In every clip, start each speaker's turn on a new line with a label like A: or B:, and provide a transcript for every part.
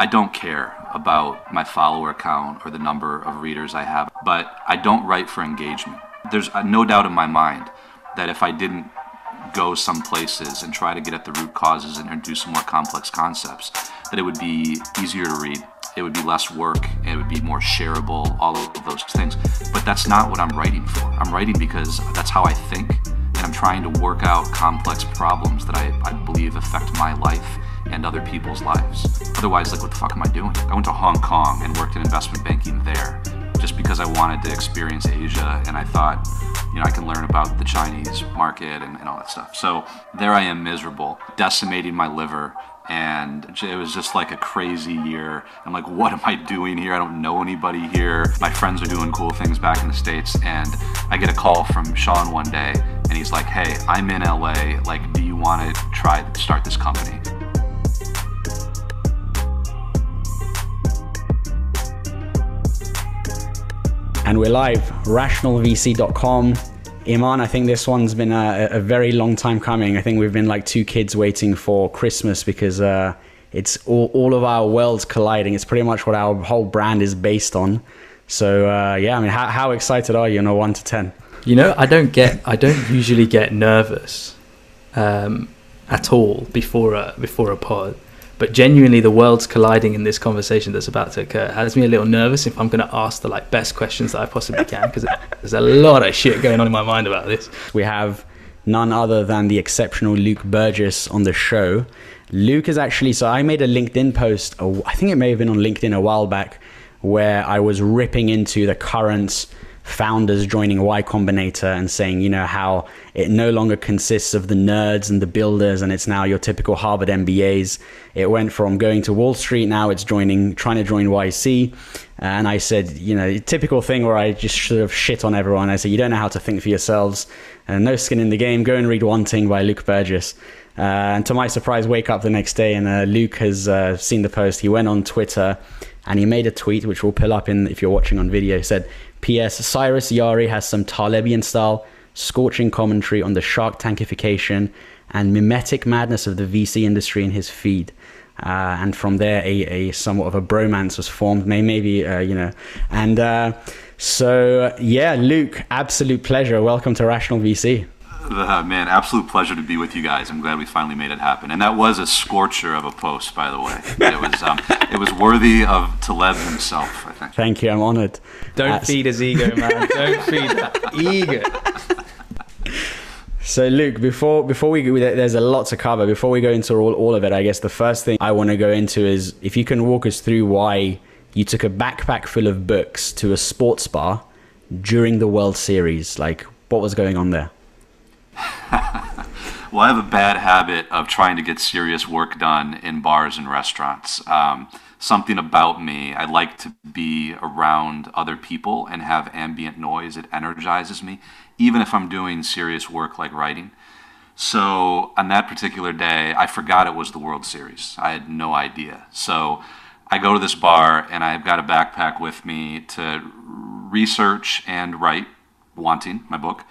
A: I don't care about my follower count or the number of readers I have, but I don't write for engagement. There's uh, no doubt in my mind that if I didn't go some places and try to get at the root causes and introduce some more complex concepts, that it would be easier to read, it would be less work, it would be more shareable, all of those things. But that's not what I'm writing for. I'm writing because that's how I think, and I'm trying to work out complex problems that I, I believe affect my life and other people's lives. Otherwise, like, what the fuck am I doing? I went to Hong Kong and worked in investment banking there just because I wanted to experience Asia and I thought, you know, I can learn about the Chinese market and, and all that stuff. So there I am miserable, decimating my liver. And it was just like a crazy year. I'm like, what am I doing here? I don't know anybody here. My friends are doing cool things back in the States. And I get a call from Sean one day and he's like, hey, I'm in LA. Like, do you want to try to start this company?
B: And we're live. RationalVC.com. Iman, I think this one's been a, a, very long time coming. I think we've been like two kids waiting for Christmas because uh, it's all, all of our worlds colliding. It's pretty much what our whole brand is based on. So uh, yeah, I mean, how, how excited are you on a one to ten?
C: You know, I don't get, I don't usually get nervous um, at all before a before a pod but genuinely the world's colliding in this conversation that's about to occur has me a little nervous if I'm going to ask the like best questions that I possibly can because there's a lot of shit going on in my mind about this.
B: We have none other than the exceptional Luke Burgis on the show. Luke is actually so I made a LinkedIn post. I think it may have been on LinkedIn a while back where I was ripping into the current founders joining Y Combinator and saying, you know, how it no longer consists of the nerds and the builders and it's now your typical Harvard MBAs. It went from going to Wall Street, now it's joining, trying to join YC. And I said, you know, typical thing where I just sort of shit on everyone. I said, you don't know how to think for yourselves. and no skin in the game. Go and read Wanting by Luke Burgis. Uh, and to my surprise, wake up the next day and uh, Luke has uh, seen the post. He went on Twitter and he made a tweet, which we'll pull up in if you're watching on video. He said, P.S. Cyrus Yari has some Talebian style scorching commentary on the shark tankification and mimetic madness of the VC industry in his feed. Uh, and from there, a, a, somewhat of a bromance was formed. Maybe, uh, you know, and uh, so yeah, Luke, absolute pleasure. Welcome to Rational VC.
A: Uh, man, absolute pleasure to be with you guys. I'm glad we finally made it happen. And that was a scorcher of a post, by the way. It was um, it was worthy of Taleb himself. I think.
B: Thank you. I'm honored.
C: Don't feed his ego, man. Don't feed that ego.
B: So Luke, before before we go, there's a lot to cover. Before we go into all, all of it, I guess the first thing I want to go into is if you can walk us through why you took a backpack full of books to a sports bar during the World Series. Like, what was going on there?
A: well, I have a bad habit of trying to get serious work done in bars and restaurants. Um, something about me, I like to be around other people and have ambient noise. It energizes me, even if I'm doing serious work like writing. So on that particular day, I forgot it was the World Series. I had no idea. So I go to this bar and I've got a backpack with me to research and write Wanting, my book.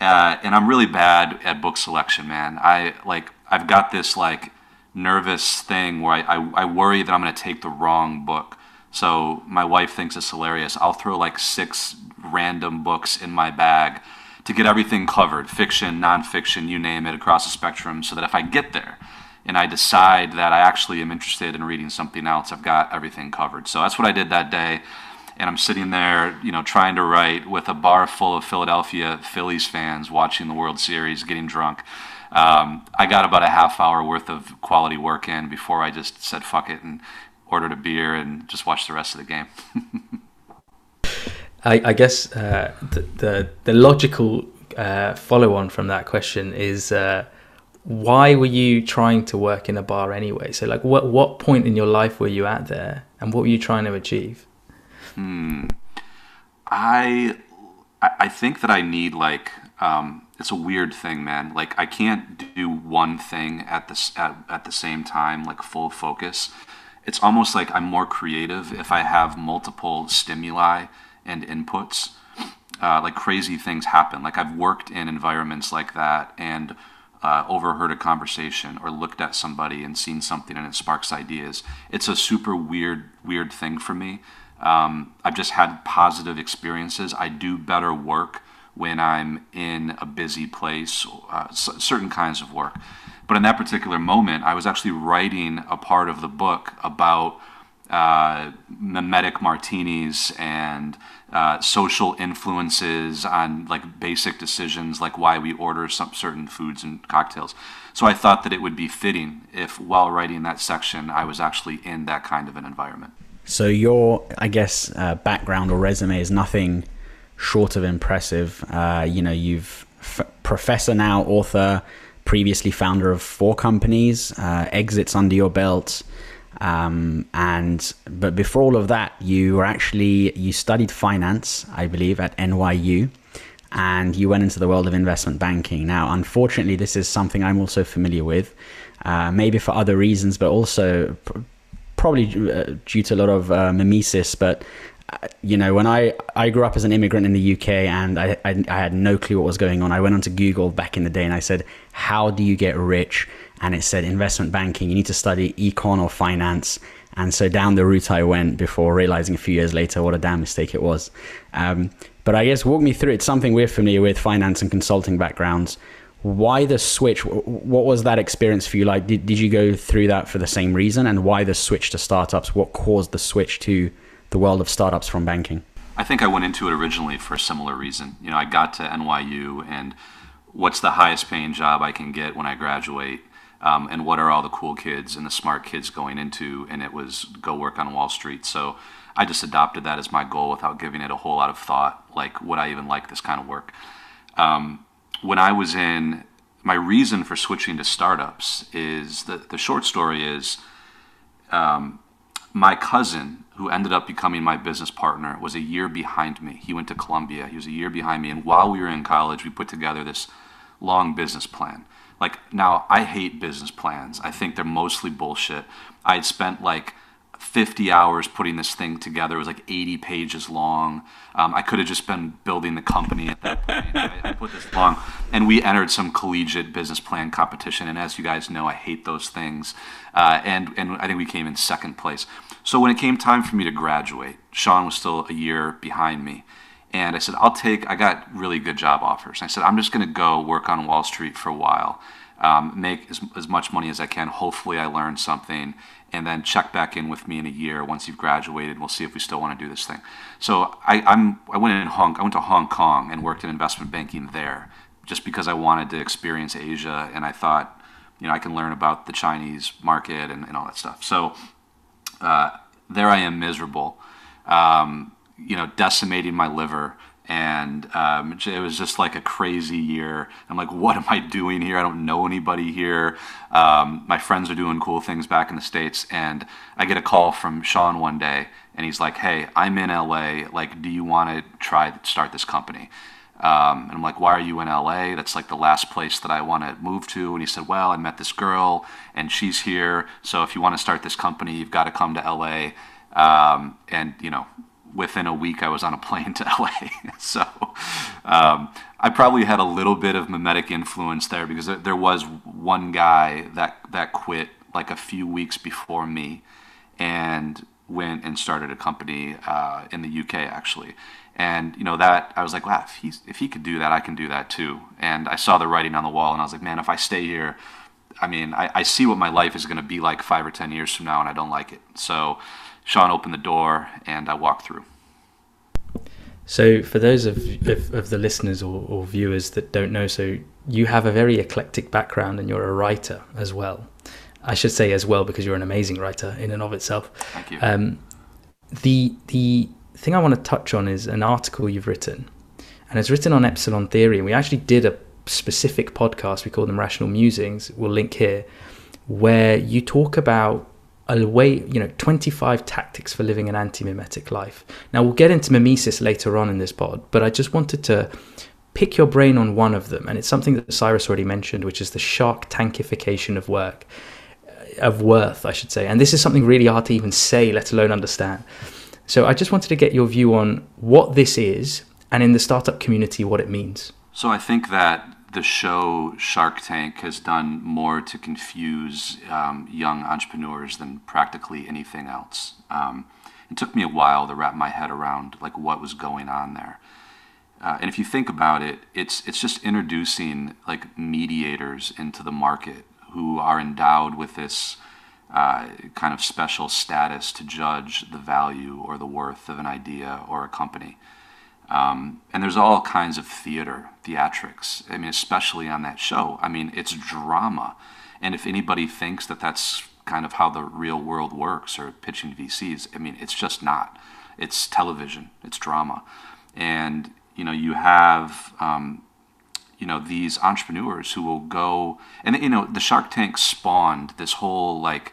A: Uh, and I'm really bad at book selection, man. I like I've got this like nervous thing where I, I, I worry that I'm going to take the wrong book. So my wife thinks it's hilarious. I'll throw like six random books in my bag to get everything covered fiction, nonfiction, you name it, across the spectrum, so that if I get there and I decide that I actually am interested in reading something else, I've got everything covered. So that's what I did that day and I'm sitting there, you know, trying to write with a bar full of Philadelphia Phillies fans watching the World Series, getting drunk. Um, I got about a half hour worth of quality work in before I just said fuck it and ordered a beer and just watched the rest of the game.
C: I, I, guess uh, the, the, the logical uh, follow on from that question is. Uh, why were you trying to work in a bar anyway? So, like, what what point in your life were you at there, and what were you trying to achieve?
A: Hmm. I I think that I need like um, it's a weird thing, man. Like I can't do one thing at the at, at the same time, like full focus. It's almost like I'm more creative if I have multiple stimuli and inputs. Uh, like crazy things happen. Like I've worked in environments like that, and uh, overheard a conversation or looked at somebody and seen something and it sparks ideas. It's a super weird, weird thing for me. Um, I've just had positive experiences. I do better work when I'm in a busy place, uh, certain kinds of work. But in that particular moment, I was actually writing a part of the book about uh, mimetic martinis and uh, social influences on like basic decisions like why we order some certain foods and cocktails. So I thought that it would be fitting if while writing that section I was actually in that kind of an environment.
B: So your, I guess, uh, background or resume is nothing short of impressive. Uh, you know, you've f- professor now, author, previously founder of four companies, uh, exits under your belt. Um, and but before all of that, you were actually you studied finance, I believe, at NYU, and you went into the world of investment banking. Now, unfortunately, this is something I'm also familiar with, uh, maybe for other reasons, but also probably uh, due to a lot of uh, mimesis. But uh, you know, when I, I grew up as an immigrant in the UK and I, I, I had no clue what was going on, I went onto Google back in the day and I said, How do you get rich? and it said investment banking. You need to study econ or finance. And so down the route I went before realizing a few years later what a damn mistake it was. Um, but I guess walk me through it. Something we're familiar with, finance and consulting backgrounds. Why the switch? What was that experience for you like? Did, did you go through that for the same reason? And why the switch to startups? What caused the switch to the world of startups from banking?
A: I think I went into it originally for a similar reason. You know, I got to NYU and what's the highest paying job I can get when I graduate? um, and what are all the cool kids and the smart kids going into and it was go work on wall street so i just adopted that as my goal without giving it a whole lot of thought like would i even like this kind of work um, when i was in my reason for switching to startups is that the short story is um, my cousin who ended up becoming my business partner was a year behind me he went to columbia he was a year behind me and while we were in college we put together this long business plan like now, I hate business plans. I think they're mostly bullshit. I had spent like 50 hours putting this thing together. It was like 80 pages long. Um, I could have just been building the company at that point. I, I, put this long, and we entered some collegiate business plan competition. And as you guys know, I hate those things. Uh, and and I think we came in second place. So when it came time for me to graduate, Sean was still a year behind me. And I said, I'll take, I got really good job offers. I said, I'm just going to go work on Wall Street for a while, um, make as, as much money as I can. Hopefully, I learn something, and then check back in with me in a year once you've graduated. We'll see if we still want to do this thing. So I, I'm, I went in Hong, I went to Hong Kong and worked in investment banking there, just because I wanted to experience Asia, and I thought, you know, I can learn about the Chinese market and, and all that stuff. So uh, there I am, miserable. Um, you know, decimating my liver. And um, it was just like a crazy year. I'm like, what am I doing here? I don't know anybody here. Um, my friends are doing cool things back in the States. And I get a call from Sean one day, and he's like, hey, I'm in LA. Like, do you want to try to start this company? Um, and I'm like, why are you in LA? That's like the last place that I want to move to. And he said, well, I met this girl and she's here. So if you want to start this company, you've got to come to LA. Um, and, you know, within a week I was on a plane to LA. so um, I probably had a little bit of mimetic influence there because there was one guy that that quit like a few weeks before me and went and started a company uh, in the UK actually. And you know that I was like, wow, if he if he could do that, I can do that too. And I saw the writing on the wall, and I was like, man, if I stay here, I mean, I, I see what my life is going to be like five or ten years from now, and I don't like it. So Sean opened the door and I walked through.
C: So, for those of, of, of the listeners or, or, viewers that don't know, so you have a very eclectic background and you're a writer as well. I should say as well because you're an amazing writer in and of itself.
A: Thank you. Um,
C: the the thing I want to touch on is an article you've written, and it's written on epsilon theory. And we actually did a specific podcast. We call them Rational Musings. We'll link here, where you talk about a way, you know, 25 tactics for living an anti-mimetic life. Now we'll get into mimesis later on in this pod, but I just wanted to pick your brain on one of them, and it's something that Cyrus already mentioned, which is the shark tankification of work, uh, of worth, I should say. And this is something really hard to even say, let alone understand. So I just wanted to get your view on what this is, and in the startup community, what it means.
A: So I think that the show Shark Tank has done more to confuse um, young entrepreneurs than practically anything else. Um, it took me a while to wrap my head around like what was going on there. Uh, and if you think about it, it's it's just introducing like mediators into the market who are endowed with this uh, kind of special status to judge the value or the worth of an idea or a company. Um, and there's all kinds of theater, theatrics. I mean, especially on that show. I mean, it's drama. And if anybody thinks that that's kind of how the real world works or pitching VCs, I mean, it's just not. It's television, it's drama. And, you know, you have, um, you know, these entrepreneurs who will go, and, you know, the Shark Tank spawned this whole, like,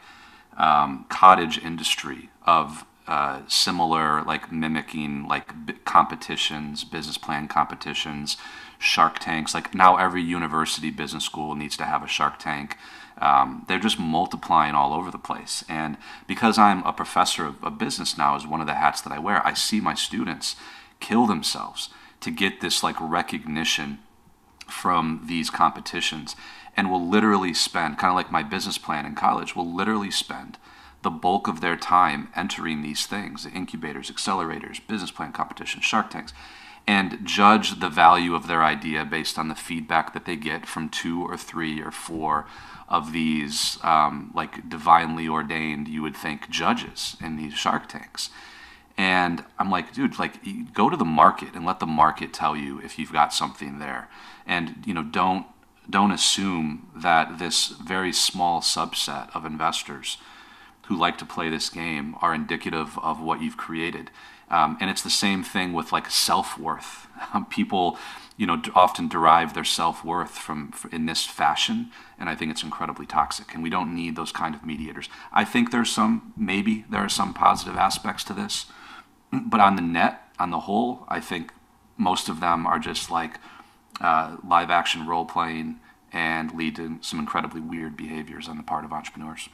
A: um, cottage industry of uh, similar, like mimicking like b- competitions, business plan competitions, Shark Tanks. Like now, every university business school needs to have a Shark Tank. Um, they're just multiplying all over the place. And because I'm a professor of, of business now, is one of the hats that I wear. I see my students kill themselves to get this like recognition from these competitions and will literally spend kind of like my business plan in college will literally spend the bulk of their time entering these things the incubators, accelerators, business plan competitions, Shark Tanks and judge the value of their idea based on the feedback that they get from two or three or four of these um, like divinely ordained, you would think, judges in these Shark Tanks. And I'm like, dude, like go to the market and let the market tell you if you've got something there. And you know, don't don't assume that this very small subset of investors who like to play this game are indicative of what you've created. Um, and it's the same thing with like self worth. People, you know, often derive their self worth from in this fashion, and I think it's incredibly toxic. And we don't need those kind of mediators. I think there's some, maybe there are some positive aspects to this, but on the net, on the whole, I think most of them are just like uh, live action role playing and lead to some incredibly weird behaviors on the part of entrepreneurs.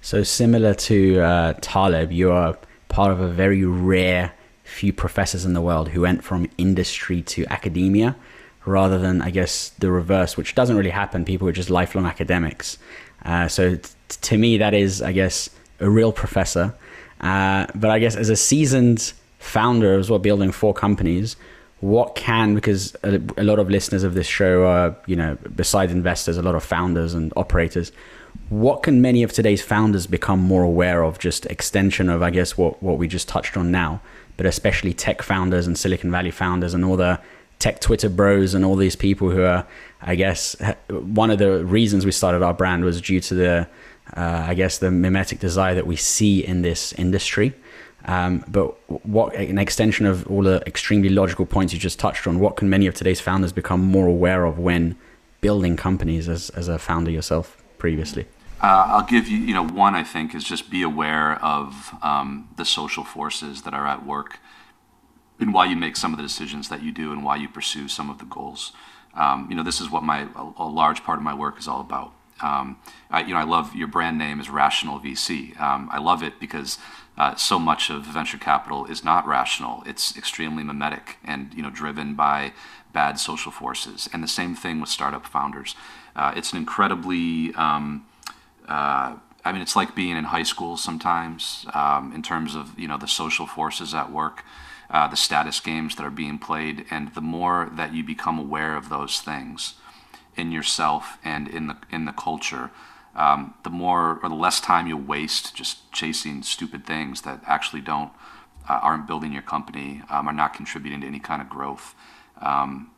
B: So similar to uh, Taleb, you are part of a very rare few professors in the world who went from industry to academia rather than, I guess, the reverse, which doesn't really happen. People are just lifelong academics. Uh, so t- to me, that is, I guess, a real professor. Uh, but I guess as a seasoned founder as well, building four companies, what can because a, a, lot of listeners of this show are you know besides investors a lot of founders and operators what can many of today's founders become more aware of? Just extension of i guess what, what we just touched on now but especially tech founders and silicon valley founders and all the tech twitter bros and all these people who are i guess one of the reasons we started our brand was due to the uh, i guess the mimetic desire that we see in this industry. Um, but what an extension of all the extremely logical points you just touched on what can many of today's founders become more aware of when building companies as, as a founder yourself previously
A: uh, I'll give you, you know, one I think is just be aware of um, the social forces that are at work and why you make some of the decisions that you do and why you pursue some of the goals. Um, you know, this is what my a, a, large part of my work is all about. Um, I, you know, I love your brand name is Rational VC. Um, I love it because uh, so much of venture capital is not rational. It's extremely mimetic and you know driven by bad social forces. And the same thing with startup founders. Uh, it's an incredibly um, uh, I mean, it's like being in high school sometimes um, in terms of you know the social forces at work, uh, the status games that are being played, and the more that you become aware of those things in yourself and in the in the culture, um, the more or the less time you waste just chasing stupid things that actually don't uh, aren't building your company, um, are not contributing to any kind of growth. Um,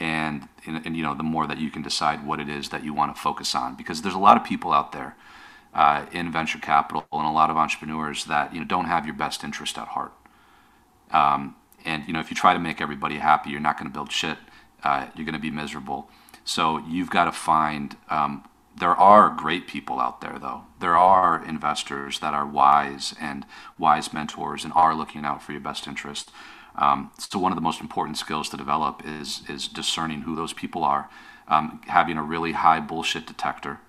A: and, and, and, you know the more that you can decide what it is that you want to focus on because there's a lot of people out there uh, in venture capital and a lot of entrepreneurs that you know don't have your best interest at heart. Um, and you know if you try to make everybody happy you're not going to build shit uh, you're going to be miserable. So you've got to find um, there are great people out there though. There are investors that are wise and wise mentors and are looking out for your best interest um, so one of the most important skills to develop is is discerning who those people are, um, having a really high bullshit detector,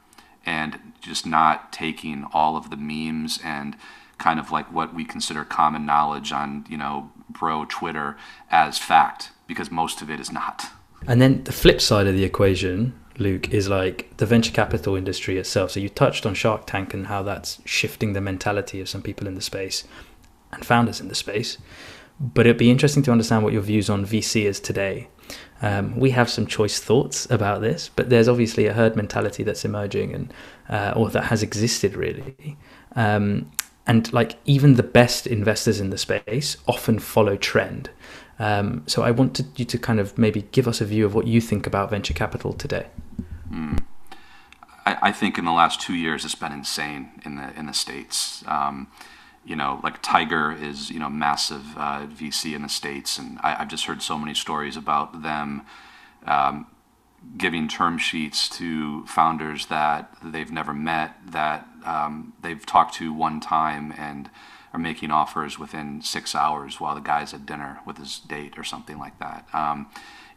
A: and just not taking all of the memes and kind of like what we consider common knowledge on you know bro Twitter as fact because most of it is not.
C: And then the flip side of the equation, Luke, is like the venture capital industry itself. So you touched on Shark Tank and how that's shifting the mentality of some people in the space and founders in the space. But it'd be interesting to understand what your views on VC is today. Um, we have some choice thoughts about this, but there's obviously a herd mentality that's emerging and uh, or that has existed really. Um, and like even the best investors in the space often follow trend. Um, so I wanted you to kind of maybe give us a view of what you think about venture capital today. Mm.
A: I, I, think in the last two years it's been insane in the in the states. Um, you know, like Tiger is you know massive uh, VC in the states, and I, have just heard so many stories about them um, giving term sheets to founders that they've never met, that um, they've talked to one time, and are making offers within six hours while the guy's at dinner with his date or something like that. Um,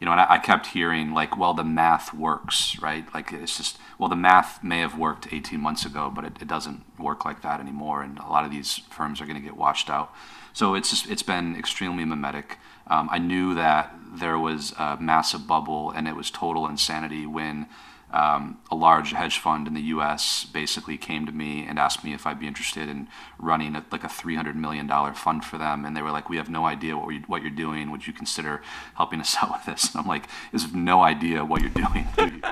A: you know, and I, I, kept hearing like, well, the math works, right? Like it's just, well, the math may have worked 18 months ago, but it, it doesn't work like that anymore. And a lot of these firms are going to get washed out. So it's just, it's been extremely mimetic. Um, I knew that there was a massive bubble and it was total insanity when um, a large hedge fund in the U.S. basically came to me and asked me if I'd be interested in running a, like a three hundred million dollar fund for them, and they were like, "We have no idea what we, what you're doing. Would you consider helping us out with this?" And I'm like, "Is no idea what you're doing.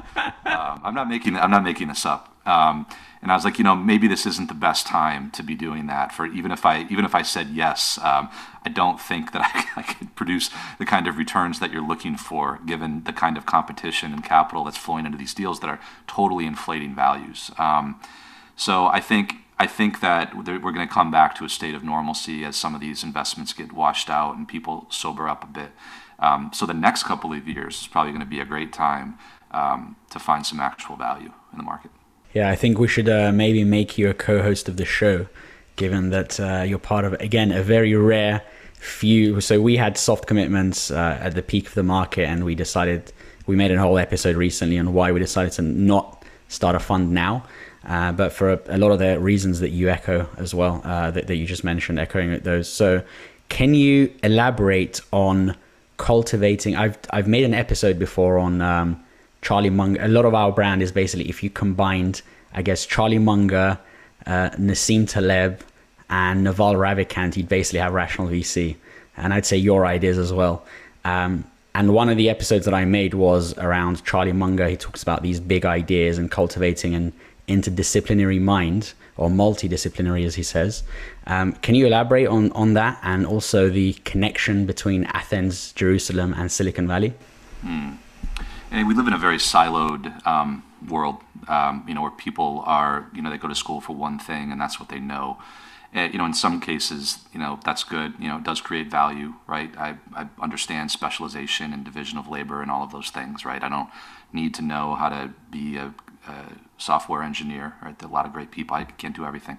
A: um, I'm not making I'm not making this up." Um, and I was like, you know, maybe this isn't the best time to be doing that. For even if I even if I said yes, um, I don't think that I, I could produce the kind of returns that you're looking for, given the kind of competition and capital that's flowing into these deals that are totally inflating values. Um, so I think I think that we're going to come back to a state of normalcy as some of these investments get washed out and people sober up a bit. Um, so the next couple of years is probably going to be a great time um, to find some actual value in the market.
B: Yeah, I think we should uh, maybe make you a co-host of the show, given that uh, you're part of again a very rare few. So we had soft commitments uh, at the peak of the market, and we decided we made a whole episode recently on why we decided to not start a fund now. Uh, but for a, a, lot of the reasons that you echo as well, uh, that, that you just mentioned, echoing those. So, can you elaborate on cultivating? I've I've made an episode before on um, Charlie Munger. A lot of our brand is basically if you combined, I guess, Charlie Munger, uh, Nassim Taleb, and Naval Ravikant, you'd basically have Rational VC. And I'd say your ideas as well. Um, and one of the episodes that I made was around Charlie Munger. He talks about these big ideas and cultivating an interdisciplinary mind, or multidisciplinary, as he says. Um, can you elaborate on, on that and also the connection between Athens, Jerusalem, and Silicon Valley?
A: Hmm we live in a very siloed um, world, um, you know, where people are, you know, they go to school for one thing and that's what they know. And, you know, in some cases, you know, that's good. You know, it does create value, right? I, I understand specialization and division of labor and all of those things, right? I don't need to know how to be a, a software engineer, right? There are a lot of great people. I can't do everything.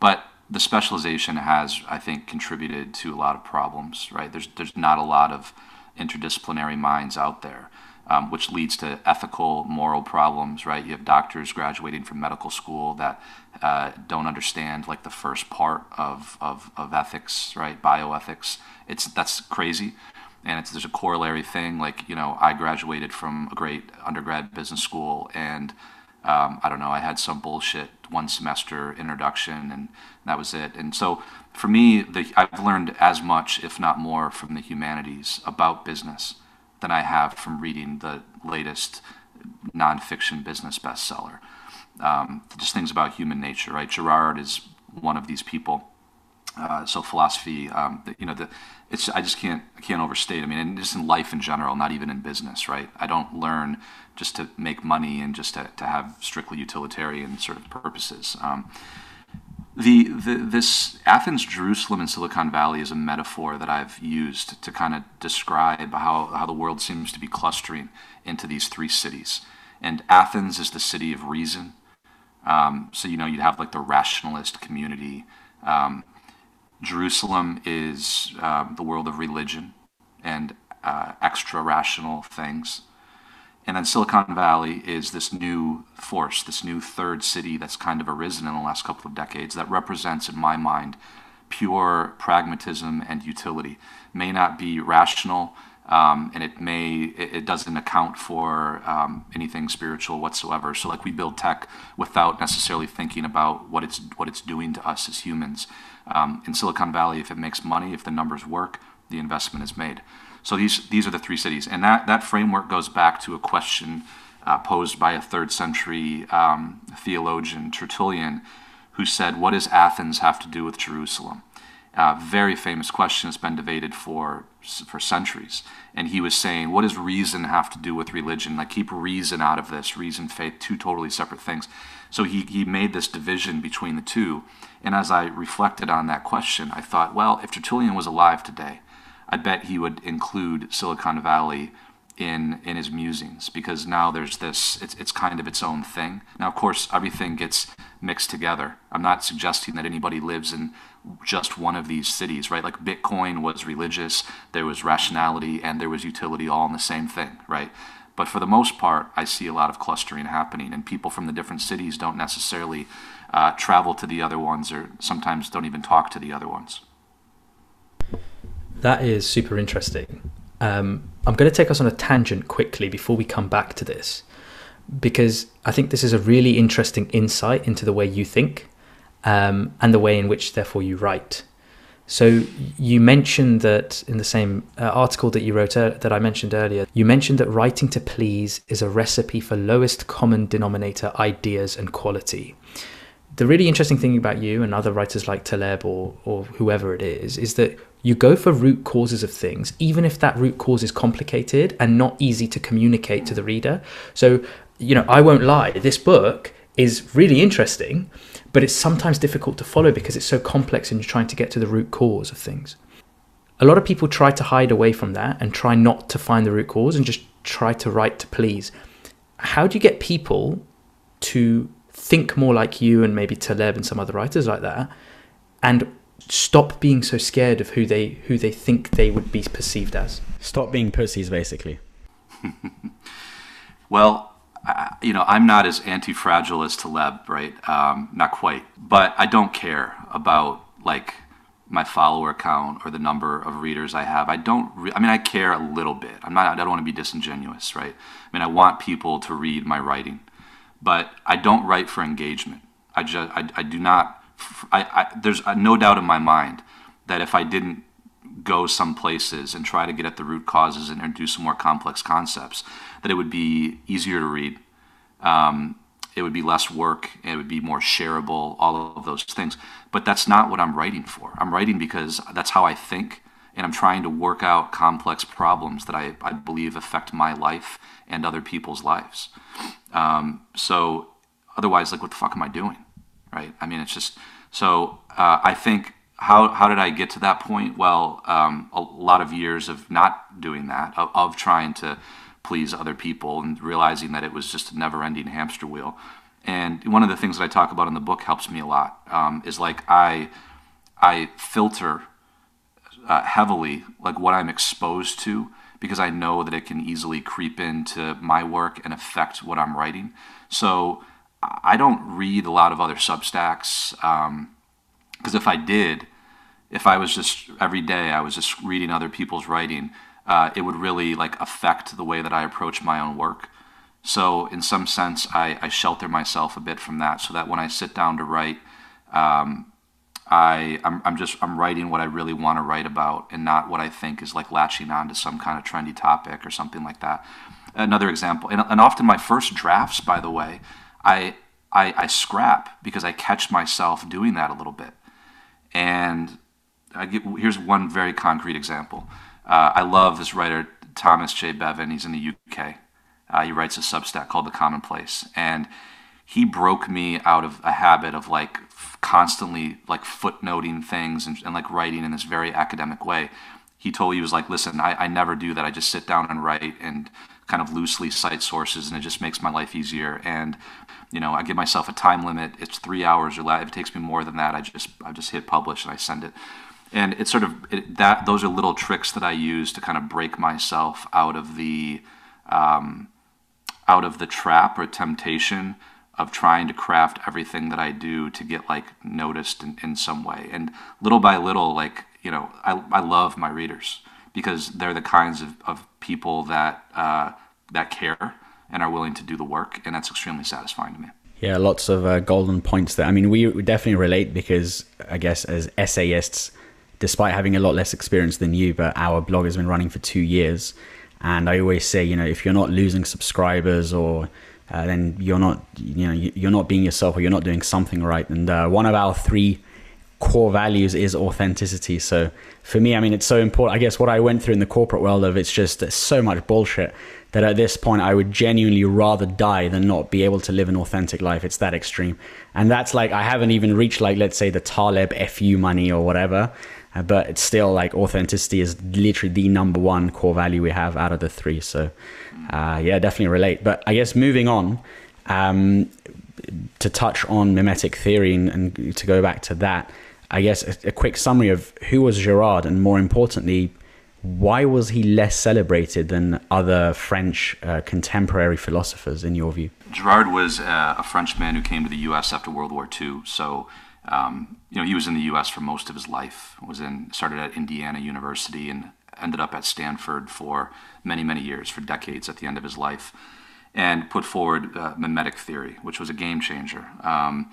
A: But the specialization has, I think, contributed to a lot of problems, right? There's, there's not a lot of interdisciplinary minds out there um, which leads to ethical, moral problems, right? You have doctors graduating from medical school that uh, don't understand like the first part of, of, of ethics, right? Bioethics. It's, that's crazy. And it's, there's a corollary thing. Like, you know, I graduated from a great undergrad business school and um, I don't know, I had some bullshit one semester introduction and that was it. And so for me, the, I've learned as much, if not more, from the humanities about business than I have from reading the latest nonfiction business bestseller. Um, just things about human nature, right? Girard is one of these people. Uh, so philosophy, um, you know, the, it's I just can't I can't overstate. I mean, just in life in general, not even in business, right? I don't learn just to make money and just to, to have strictly utilitarian sort of purposes. Um, the, the this Athens, Jerusalem, and Silicon Valley is a metaphor that I've used to kind of describe how, how the world seems to be clustering into these three cities. And Athens is the city of reason. Um, so, you know, you'd have like the rationalist community. Um, Jerusalem is uh, the world of religion and uh, extra rational things. And then Silicon Valley is this new force, this new third city that's kind of arisen in the last couple of decades that represents, in my mind, pure pragmatism and utility. May not be rational, um, and it may it, it doesn't account for um, anything spiritual whatsoever. So like we build tech without necessarily thinking about what it's what it's doing to us as humans. Um, in Silicon Valley, if it makes money, if the numbers work, the investment is made. So these these are the three cities, and that that framework goes back to a question uh, posed by a third century um, theologian Tertullian, who said, "What does Athens have to do with Jerusalem?" Uh, very famous question. It's been debated for for centuries. And he was saying, what does reason have to do with religion? Like keep reason out of this. Reason, faith, two totally separate things. So he he made this division between the two. And as I reflected on that question, I thought, well, if Tertullian was alive today, I bet he would include Silicon Valley in in his musings because now there's this it's it's kind of its own thing. Now of course everything gets mixed together. I'm not suggesting that anybody lives in just one of these cities, right? Like Bitcoin was religious, there was rationality and there was utility all in the same thing, right? But for the most part, I see a lot of clustering happening, and people from the different cities don't necessarily uh, travel to the other ones, or sometimes don't even talk to the other ones.
C: That is super interesting. Um, I'm going to take us on a tangent quickly before we come back to this, because I think this is a really interesting insight into the way you think um, and the way in which, therefore, you write. So you mentioned that in the same uh, article that you wrote that I mentioned earlier, you mentioned that writing to please is a recipe for lowest common denominator ideas and quality. The really interesting thing about you and other writers like Taleb or or whoever it is is that you go for root causes of things, even if that root cause is complicated and not easy to communicate to the reader. So, you know, I won't lie, this book is really interesting, but it's sometimes difficult to follow because it's so complex and you're trying to get to the root cause of things. A lot of people try to hide away from that and try not to find the root cause and just try to write to please. How do you get people to think more like you and maybe Taleb and some other writers like that and stop being so scared of who they who they think they would be perceived as.
B: Stop being pussies, basically.
A: well, I, you know, I'm not as anti-fragile as Taleb, right? Um, not quite, but I don't care about like my follower count or the number of readers I have. I don't. Re- I mean, I care a little bit. I'm not. I don't want to be disingenuous, right? I mean, I want people to read my writing, but I don't write for engagement. I just. I, I do not I, I, there's no doubt in my mind that if I didn't go some places and try to get at the root causes and introduce some more complex concepts, that it would be easier to read. Um, it would be less work. It would be more shareable. All of those things. But that's not what I'm writing for. I'm writing because that's how I think, and I'm trying to work out complex problems that I, I believe affect my life and other people's lives. Um, so otherwise, like, what the fuck am I doing? Right? I mean, it's just so. Uh, I think how how did I get to that point? Well, um, a lot of years of not doing that, of, of, trying to please other people, and realizing that it was just a never-ending hamster wheel. And one of the things that I talk about in the book helps me a lot. Um, is like I I filter uh, heavily like what I'm exposed to because I know that it can easily creep into my work and affect what I'm writing. So I don't read a lot of other Substacks because um, if I did, if I was just every day I was just reading other people's writing, uh, it would really like affect the way that I approach my own work. So in some sense, I, I, shelter myself a bit from that, so that when I sit down to write, um, I I'm, I'm just I'm writing what I really want to write about, and not what I think is like latching on to some kind of trendy topic or something like that. Another example, and, and often my first drafts, by the way, I, I, I scrap because I catch myself doing that a little bit. And I get, here's one very concrete example. Uh, I love this writer, Thomas J. Bevan. He's in the UK. Uh, he writes a Substack called The Commonplace. And he broke me out of a habit of like constantly like footnoting things and, and like writing in this very academic way. He told me, he was like, listen, I, I never do that. I just sit down and write and kind of loosely cite sources and it just makes my life easier. And you know, I give myself a time limit. It's three hours or less. If it takes me more than that, I just I just hit publish and I send it. And it's sort of it, that those are little tricks that I use to kind of break myself out of the um, out of the trap or temptation of trying to craft everything that I do to get like noticed in, in some way. And little by little, like you know, I I love my readers because they're the kinds of, of people that uh, that care and are willing to do the work, and that's extremely satisfying to me.
B: Yeah, lots of uh, golden points there. I mean, we, definitely relate because I guess as essayists, despite having a lot less experience than you, but our blog has been running for two years. And I always say, you know, if you're not losing subscribers or uh, then you're not, you know, you're not being yourself or you're not doing something right. And uh, one of our three core values is authenticity. So for me, I mean, it's so important. I guess what I went through in the corporate world of it's just so much bullshit that at this point I would genuinely rather die than not be able to live an authentic life. It's that extreme. And that's like, I haven't even reached like, let's say the Taleb FU money or whatever, uh, but it's still like authenticity is literally the number one core value we have out of the three. So uh, yeah, definitely relate. But I guess moving on, um, to touch on mimetic theory and, and, to go back to that, I guess a, a quick summary of who was Girard and more importantly, why was he less celebrated than other French uh, contemporary philosophers, in your view?
A: Girard was uh, a Frenchman who came to the U.S. after World War II. So, um, you know, he was in the U.S. for most of his life. Was in started at Indiana University and ended up at Stanford for many, many years, for decades at the end of his life, and put forward uh, mimetic theory, which was a game changer. Um,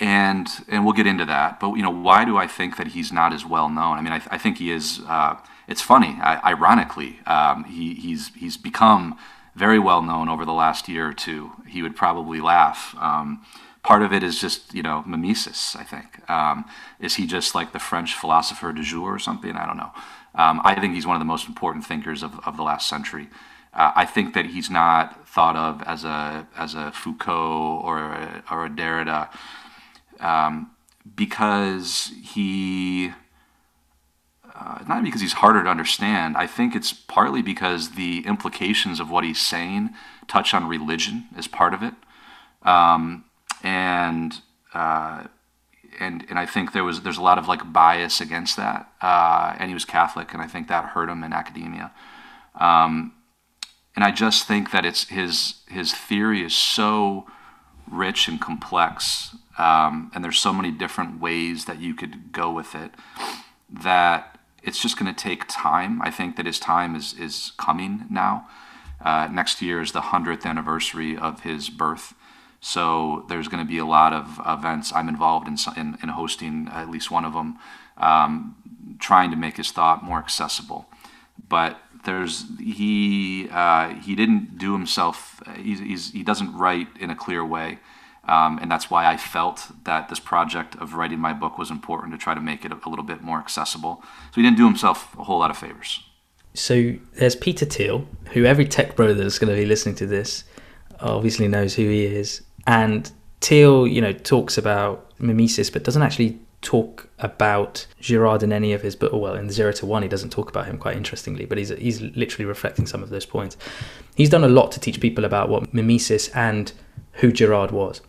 A: and and we'll get into that. But you know, why do I think that he's not as well known? I mean, I, th- I think he is. Uh, it's funny, I, ironically, um, he, he's he's become very well known over the last year or two. He would probably laugh. Um, part of it is just you know mimesis. I think um, is he just like the French philosopher du jour or something? I don't know. Um, I think he's one of the most important thinkers of, of the last century. Uh, I think that he's not thought of as a as a Foucault or a, or a Derrida um, because he. Uh, not because he's harder to understand. I think it's partly because the implications of what he's saying touch on religion as part of it, um, and uh, and and I think there was there's a lot of like bias against that. Uh, and he was Catholic, and I think that hurt him in academia. Um, and I just think that it's his his theory is so rich and complex, um, and there's so many different ways that you could go with it that it's just going to take time. I think that his time is is coming now. Uh, next year is the hundredth anniversary of his birth. So there's going to be a lot of events. I'm involved in, in, in hosting at least one of them, um, trying to make his thought more accessible. But there's he uh, he didn't do himself. He's, he's, he doesn't write in a clear way. Um, and that's why I felt that this project of writing my book was important to try to make it a, little bit more accessible. So he didn't do himself a whole lot of favors.
C: So there's Peter Thiel, who every tech bro that's going to be listening to this obviously knows who he is. And Thiel, you know, talks about mimesis, but doesn't actually talk about Girard in any of his but well in Zero to One he doesn't talk about him quite interestingly but he's he's literally reflecting some of those points he's done a lot to teach people about what mimesis and who Girard was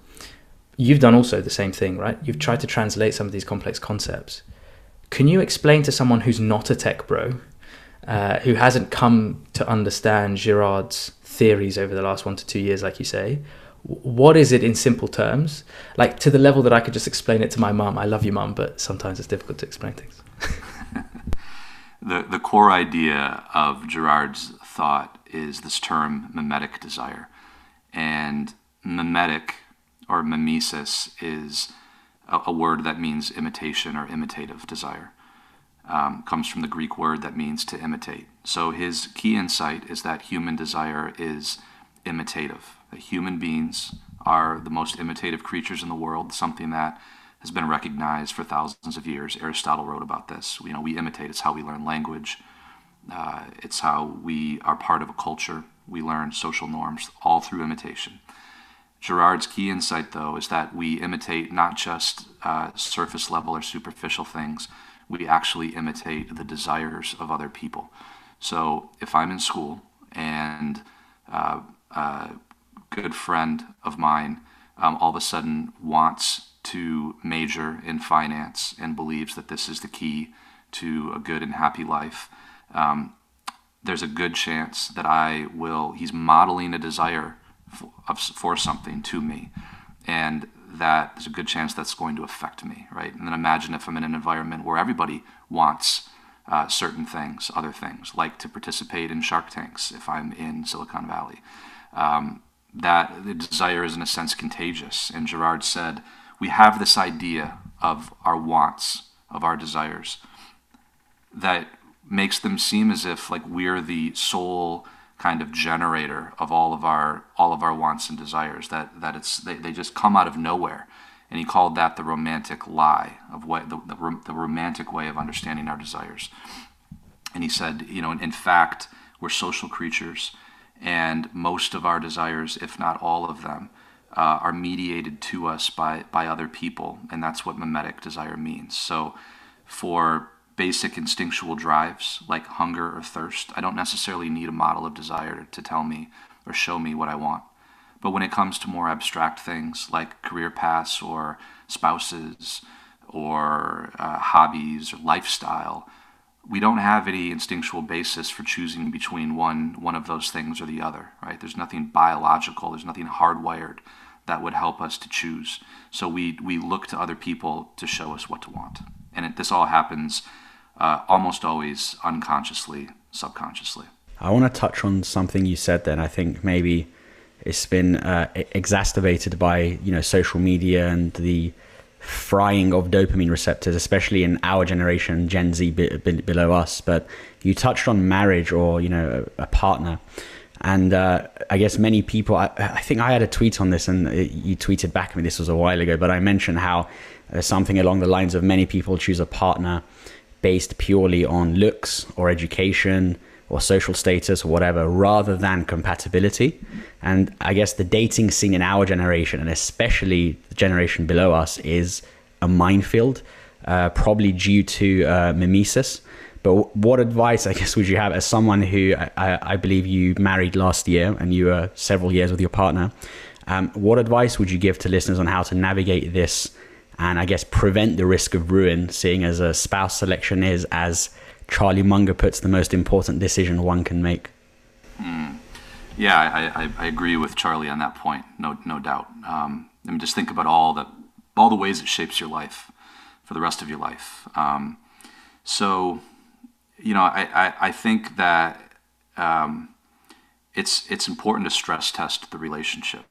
C: you've done also the same thing right? You've tried to translate some of these complex concepts. Can you explain to someone who's not a tech bro uh, who hasn't come to understand Girard's theories over the last one to two years like you say what is it in simple terms? Like to the level that i could just explain it to my mum. I love you mum but sometimes it's difficult to explain things.
A: The, the core idea of girard's thought is this term mimetic desire. And mimetic or mimesis is a, a word that means imitation or imitative desire um, comes from the greek word that means to imitate so his key insight is that human desire is imitative that human beings are the most imitative creatures in the world, something that has been recognized for thousands of years. Aristotle wrote about this. You know, we imitate. It's how we learn language. Uh, it's how we are part of a culture. We learn social norms all through imitation. Girard's key insight, though, is that we imitate not just uh, surface level or superficial things, we actually imitate the desires of other people. So if I'm in school and uh, uh good friend of mine um, all of a sudden wants to major in finance and believes that this is the key to a good and happy life, um, there's a good chance that I will, he's modeling a desire for, for something to me. And that there's a good chance that's going to affect me, right? And then imagine if I'm in an environment where everybody wants uh, certain things, other things, like to participate in Shark Tanks if I'm in Silicon Valley. Um, that the desire is, in a sense, contagious. And Girard said, We have this idea of our wants, of our desires, that makes them seem as if like we're the sole kind of generator of all of our all of our wants and desires that that it's they, they just come out of nowhere. And he called that the romantic lie of what the, the, the romantic way of understanding our desires. And he said you know in, in fact we're social creatures and most of our desires if not all of them uh, are mediated to us by by other people. And that's what mimetic desire means. So for basic instinctual drives like hunger or thirst. I don't necessarily need a model of desire to tell me or show me what I want. But when it comes to more abstract things like career paths or spouses or uh, hobbies or lifestyle, we don't have any instinctual basis for choosing between one one of those things or the other, right? There's nothing biological, there's nothing hardwired that would help us to choose. So we we look to other people to show us what to want. And it, this all happens uh, almost always unconsciously, subconsciously.
B: I want to touch on something you said then. I think maybe it's been uh, exacerbated by you know social media and the frying of dopamine receptors, especially in our generation, Gen Z be- be- below us. But you touched on marriage or you know a, a partner, and uh, I guess many people. I, I, think I had a tweet on this, and it, you tweeted back at me. This was a while ago, but I mentioned how something along the lines of many people choose a partner based purely on looks or education or social status or whatever rather than compatibility. And I guess the dating scene in our generation, and especially the generation below us, is a minefield, uh, probably due to uh, mimesis. But what advice, I guess, would you have as someone who I, I believe you married last year and you were several years with your partner? Um, what advice would you give to listeners on how to navigate this and I guess prevent the risk of ruin, seeing as a spouse selection is, as Charlie Munger puts, the most important decision one can make.
A: Mm. Yeah, I, I, I, agree with Charlie on that point, no, no doubt. Um, I mean, just think about all the, all the ways it shapes your life for the rest of your life. Um, so, you know, I, I, I think that um, it's, it's important to stress test the relationship.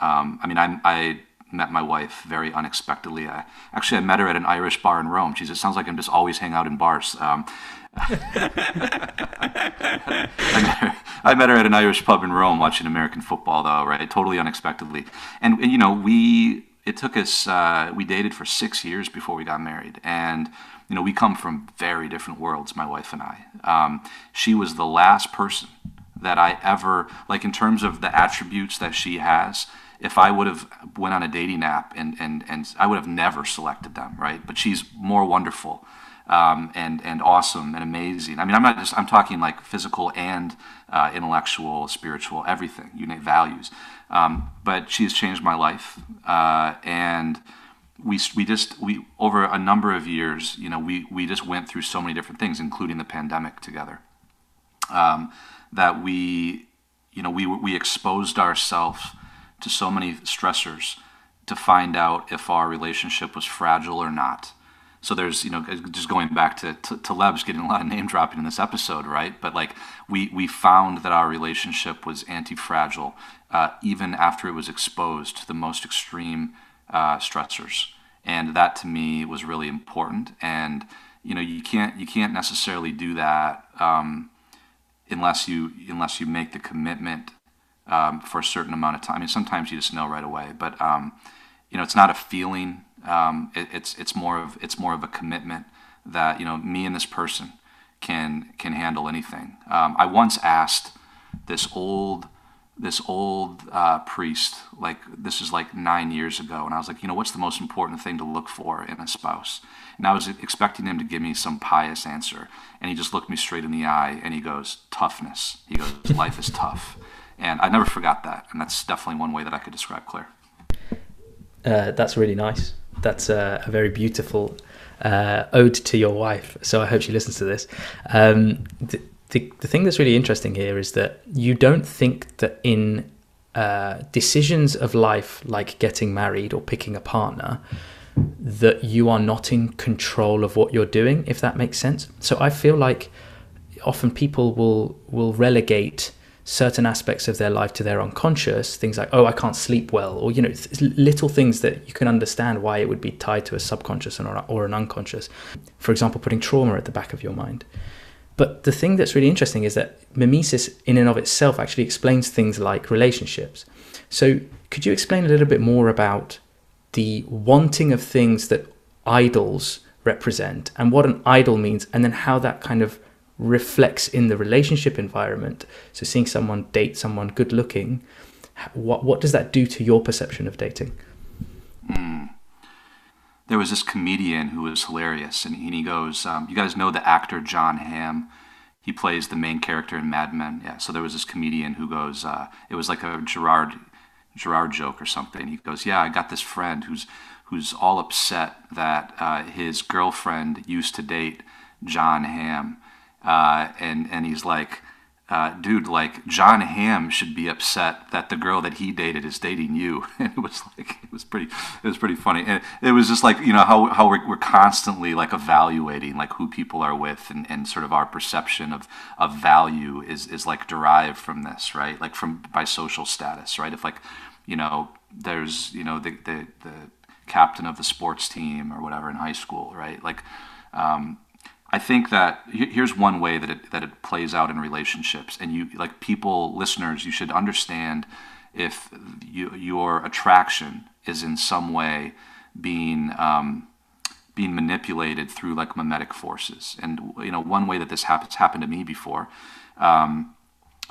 A: Um, I mean, I, I met my wife very unexpectedly. I, actually, I met her at an Irish bar in Rome. Jeez, it sounds like I'm just always hang out in bars. Um, I, met her, I met her at an Irish pub in Rome watching American football, though, right? Totally unexpectedly. And, and you know, we, it took us, uh, we dated for six years before we got married. And, you know, we come from very different worlds, my wife and I. Um, she was the last person that I ever, like in terms of the attributes that she has, if I would have went on a dating app and, and, and I would have never selected them, right? But she's more wonderful um, and, and awesome and amazing. I mean, I'm not just, I'm talking like physical and uh, intellectual, spiritual, everything, you name values. Um, but she's changed my life. Uh, and we, we just, we, over a number of years, you know, we, we just went through so many different things, including the pandemic together, um, that we, you know, we, we exposed ourselves to so many stressors to find out if our relationship was fragile or not. So there's, you know, just going back to, to, Taleb's getting a lot of name dropping in this episode, right? But like we, we found that our relationship was anti-fragile uh, even after it was exposed to the most extreme uh, stressors. And that to me was really important. And, you know, you can't, you can't necessarily do that um, unless you, unless you make the commitment um, for a certain amount of time. I mean, sometimes you just know right away, but um, you know, it's not a feeling. Um, it, it's it's more of it's more of a commitment that you know me and this person can can handle anything. Um, I once asked this old this old uh, priest, like this is like nine years ago, and I was like, you know, what's the most important thing to look for in a spouse? And I was expecting him to give me some pious answer, and he just looked me straight in the eye, and he goes, toughness. He goes, life is tough. And I never forgot that. And that's definitely one way that I could describe Claire.
C: Uh, that's really nice. That's a, a very beautiful uh, ode to your wife. So I hope she listens to this. Um, the, the, the, thing that's really interesting here is that you don't think that in uh, decisions of life, like getting married or picking a partner, that you are not in control of what you're doing, if that makes sense. So I feel like often people will will relegate certain aspects of their life to their unconscious things like oh i can't sleep well or you know little things that you can understand why it would be tied to a subconscious or, or an unconscious. For example putting trauma at the back of your mind. But the thing that's really interesting is that mimesis in and of itself actually explains things like relationships. So could you explain a little bit more about the wanting of things that idols represent and what an idol means and then how that kind of reflects in the relationship environment. So seeing someone date someone good looking, what what does that do to your perception of dating?
A: Mm. There was this comedian who was hilarious, and he goes, um, "You guys know the actor John Hamm? He plays the main character in Mad Men. Yeah. So there was this comedian who goes, uh, it was like a Girard Girard joke or something. He goes, "Yeah, I got this friend who's who's all upset that uh, his girlfriend used to date John Hamm." uh, and and he's like, uh, dude, like John Hamm should be upset that the girl that he dated is dating you. And it was like it was pretty it was pretty funny. And it was just like you know how how we're, we're constantly like evaluating like who people are with and, and sort of our perception of of value is is like derived from this right like from by social status right if like you know there's you know the the, the captain of the sports team or whatever in high school right like um, I think that here's one way that it that it plays out in relationships, and you like people, listeners, you should understand if you, your attraction is in some way being um, being manipulated through like mimetic forces. And you know, one way that this happens happened to me before. Um,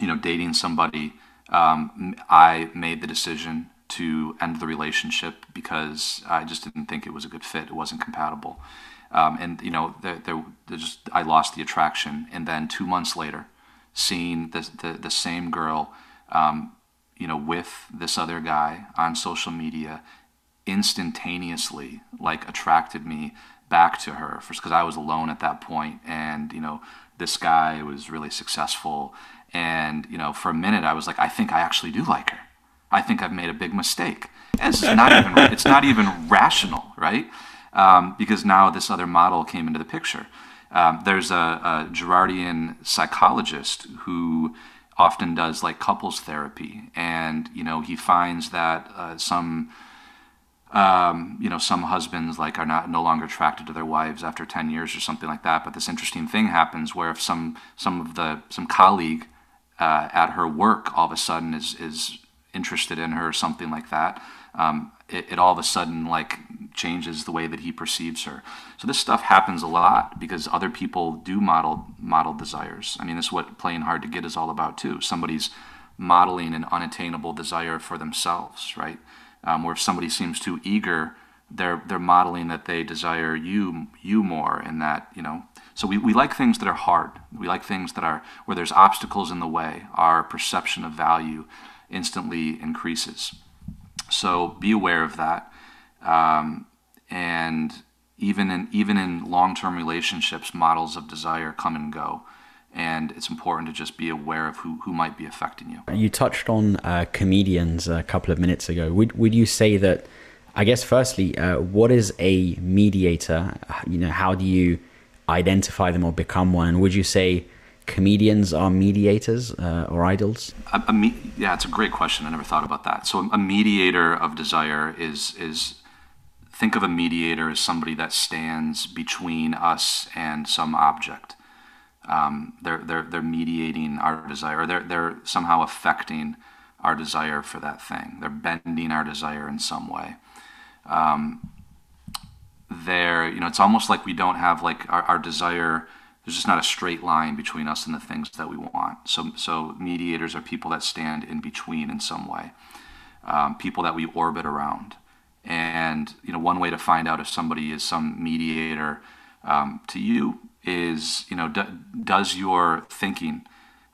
A: you know, dating somebody, um, I made the decision to end the relationship because I just didn't think it was a good fit. It wasn't compatible. Um, and you know, there, there, just I lost the attraction. And then two months later, seeing the the, the same girl, um, you know, with this other guy on social media, instantaneously like attracted me back to her because I was alone at that point, and you know, this guy was really successful. And you know, for a minute, I was like, I think I actually do like her. I think I've made a big mistake. And it's not even it's not even rational, right? um, because now this other model came into the picture. Um, there's a, a Girardian psychologist who often does like couples therapy, and you know he finds that uh, some um, you know some husbands like are not no longer attracted to their wives after 10 years or something like that. But this interesting thing happens where if some some of the some colleague uh, at her work all of a sudden is is interested in her or something like that, um, it, it, all of a sudden like changes the way that he perceives her. So this stuff happens a lot because other people do model model desires. I mean, this is what playing hard to get is all about too. Somebody's modeling an unattainable desire for themselves, right? Um, where if somebody seems too eager, they're they're modeling that they desire you you more, and that you know. So we, we like things that are hard. We like things that are where there's obstacles in the way. Our perception of value instantly increases. So be aware of that. Um, and even in even in long-term relationships, models of desire come and go, and it's important to just be aware of who, who might be affecting you.
B: You touched on uh, comedians a couple of minutes ago. Would would you say that? I guess firstly, uh, what is a mediator? You know, how do you identify them or become one? And would you say comedians are mediators uh, or idols?
A: A, a me- yeah, it's a great question. I never thought about that. So a mediator of desire is is think of a mediator as somebody that stands between us and some object. Um, they're they're they're mediating our desire. They're they're somehow affecting our desire for that thing. They're bending our desire in some way. Um, they're you know it's almost like we don't have like our, our desire there's just not a straight line between us and the things that we want. So, so mediators are people that stand in between in some way, um, people that we orbit around. And you know, one way to find out if somebody is some mediator um, to you is, you know, do, does your thinking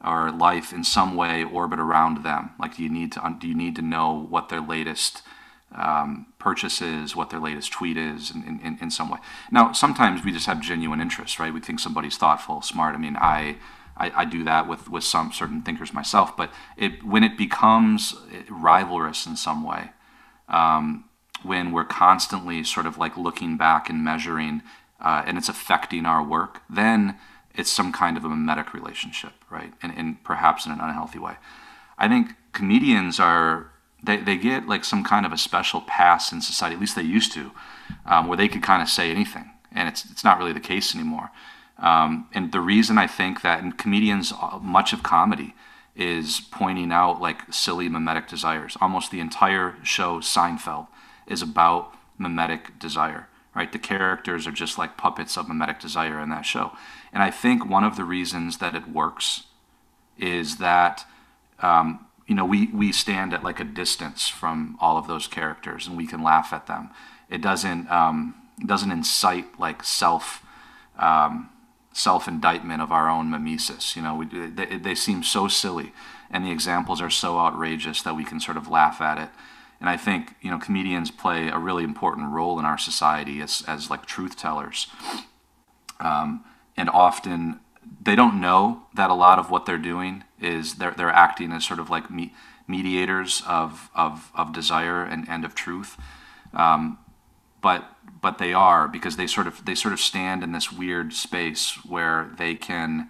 A: or life in some way orbit around them? Like, do you need to do you need to know what their latest um, purchases, what their latest tweet is, in, in, in some way. Now, sometimes we just have genuine interest, right? We think somebody's thoughtful, smart. I mean, I, I, I, do that with, with some certain thinkers myself, but it, when it becomes rivalrous in some way, um, when we're constantly sort of like looking back and measuring uh, and it's affecting our work, then it's some kind of a mimetic relationship, right? And, and perhaps in an unhealthy way. I think comedians are, they, they get like some kind of a special pass in society, at least they used to, um, where they could kind of say anything. And it's, it's not really the case anymore. Um, and the reason I think that comedians, uh, much of comedy is pointing out like silly mimetic desires. Almost the entire show, Seinfeld, is about mimetic desire right? The characters are just like puppets of mimetic desire in that show. And I think one of the reasons that it works is that, um, you know, we, we stand at like a distance from all of those characters and we can laugh at them. It doesn't, um, doesn't incite like self, um, self indictment of our own mimesis. You know, we, they, they seem so silly and the examples are so outrageous that we can sort of laugh at it and I think you know comedians play a really important role in our society as as like truth tellers. Um, and often they don't know that a lot of what they're doing is they're they're acting as sort of like me, mediators of of of desire and and of truth. Um, but but they are because they sort of they sort of stand in this weird space where they can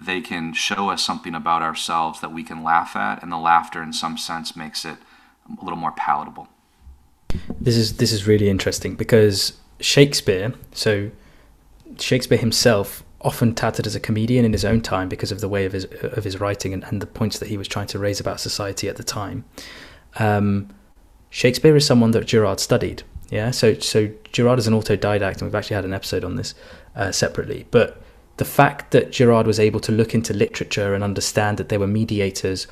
A: they can show us something about ourselves that we can laugh at and the laughter in some sense makes it a little more palatable.
C: This is this is really interesting because Shakespeare, so Shakespeare himself often touted as a comedian in his own time because of the way of his of his writing and, and the points that he was trying to raise about society at the time. Um, Shakespeare is someone that Girard studied. Yeah, so so Girard is an autodidact, and we've actually had an episode on this uh, separately. But the fact that Girard was able to look into literature and understand that there were mediators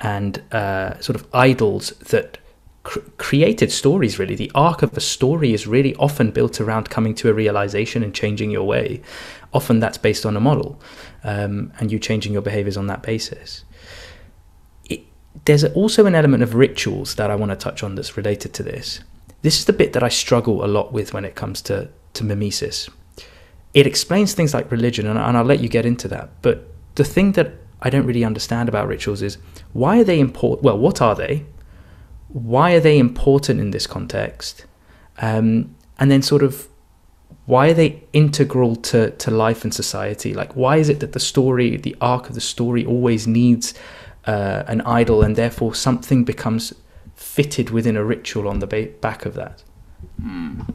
C: and uh, sort of idols that cr- created stories really the arc of a story is really often built around coming to a realization and changing your way often that's based on a model um, and you changing your behaviors on that basis it, there's also an element of rituals that i want to touch on that's related to this this is the bit that i struggle a lot with when it comes to, to mimesis it explains things like religion and, and i'll let you get into that but the thing that I don't really understand about rituals is why are they important? Well, what are they? Why are they important in this context? Um, and then, sort of, why are they integral to, to life and society? Like, why is it that the story, the arc of the story, always needs uh, an idol and therefore something becomes fitted within a ritual on the ba- back of that?
A: Mm.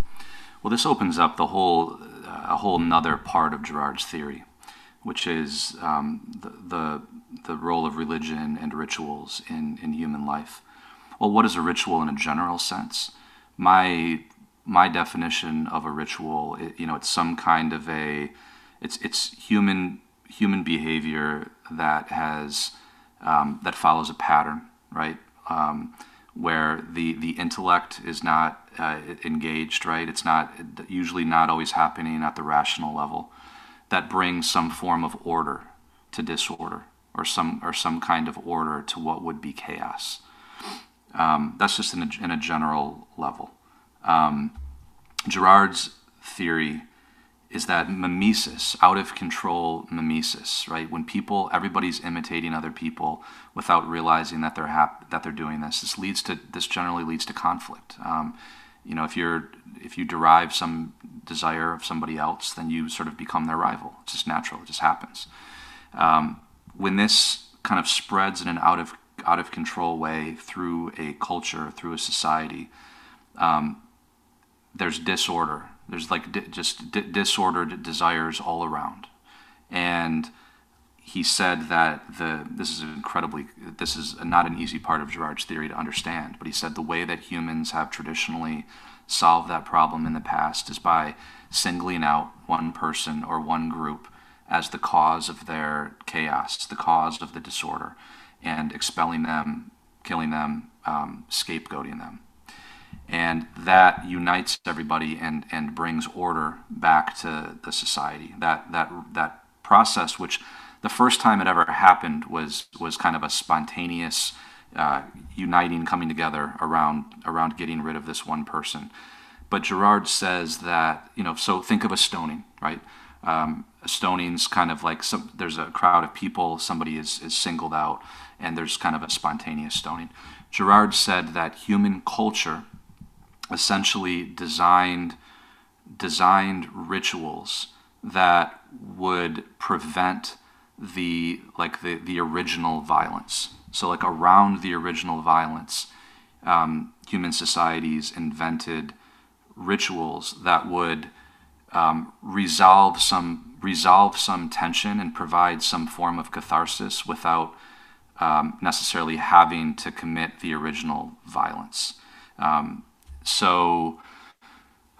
A: Well, this opens up the whole, a whole nother part of Girard's theory which is um, the, the, the role of religion and rituals in, in human life. Well, what is a ritual in a general sense? My my definition of a ritual, it, you know, it's some kind of a, it's it's human human behavior that has um, that follows a pattern, right? Um, where the the intellect is not uh, engaged, right? It's not usually not always happening at the rational level that brings some form of order to disorder or some or some kind of order to what would be chaos. Um, that's just in a, in a general level. Um, Girard's theory is that mimesis, out of control mimesis, right? When people, everybody's imitating other people without realizing that they're hap- that they're doing this. This leads to this generally leads to conflict. Um, you know, if you're if you derive some desire of somebody else, then you sort of become their rival. It's just natural. It just happens. Um, when this kind of spreads in an out of out of control way through a culture, through a society, um, there's disorder. There's like di- just di- disordered desires all around, and he said that the this is incredibly this is not an easy part of Girard's theory to understand, but he said the way that humans have traditionally solved that problem in the past is by singling out one person or one group as the cause of their chaos, the cause of the disorder, and expelling them, killing them, um, scapegoating them. And that unites everybody and, and brings order back to the society. That, that, that process, which the first time it ever happened was was kind of a spontaneous uh, uniting, coming together around around getting rid of this one person. But Girard says that you know, so think of a stoning, right? Um, a stoning's kind of like some, there's a crowd of people, somebody is, is singled out, and there's kind of a spontaneous stoning. Girard said that human culture essentially designed designed rituals that would prevent the like the, the original violence. So like around the original violence, um, human societies invented rituals that would um, resolve some resolve some tension and provide some form of catharsis without um, necessarily having to commit the original violence. Um, so,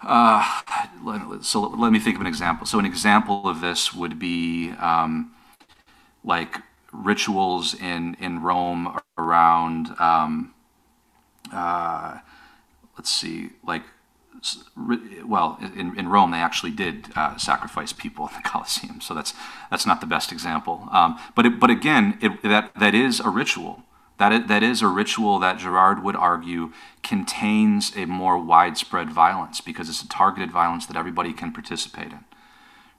A: uh, so let me think of an example. So, an example of this would be um, like rituals in in Rome around. Um, uh, let's see, like well, in, in Rome, they actually did uh, sacrifice people in the Colosseum, so that's that's not the best example. Um, but it, but again, it, that that is a ritual. That is, that is a ritual that Girard would argue contains a more widespread violence because it's a targeted violence that everybody can participate in,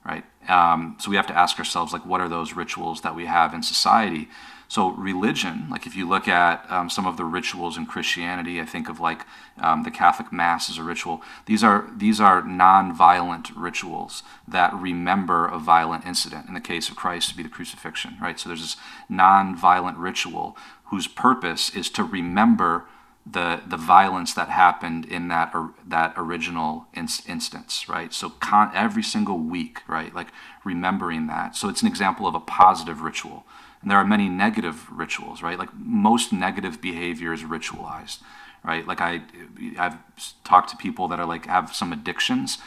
A: right? Um, so we have to ask ourselves, like, what are those rituals that we have in society? So religion, like if you look at um, some of the rituals in Christianity, I think of like um, the Catholic Mass as a ritual. These are these are non-violent rituals that remember a violent incident. In the case of Christ, to be the crucifixion, right? So there's this non-violent ritual whose purpose is to remember the the violence that happened in that or, that original in, instance, right? So con- every single week, right? Like remembering that. So it's an example of a positive ritual. And there are many negative rituals, right? Like most negative behavior is ritualized, right? Like I, I've talked to people that are like have some addictions,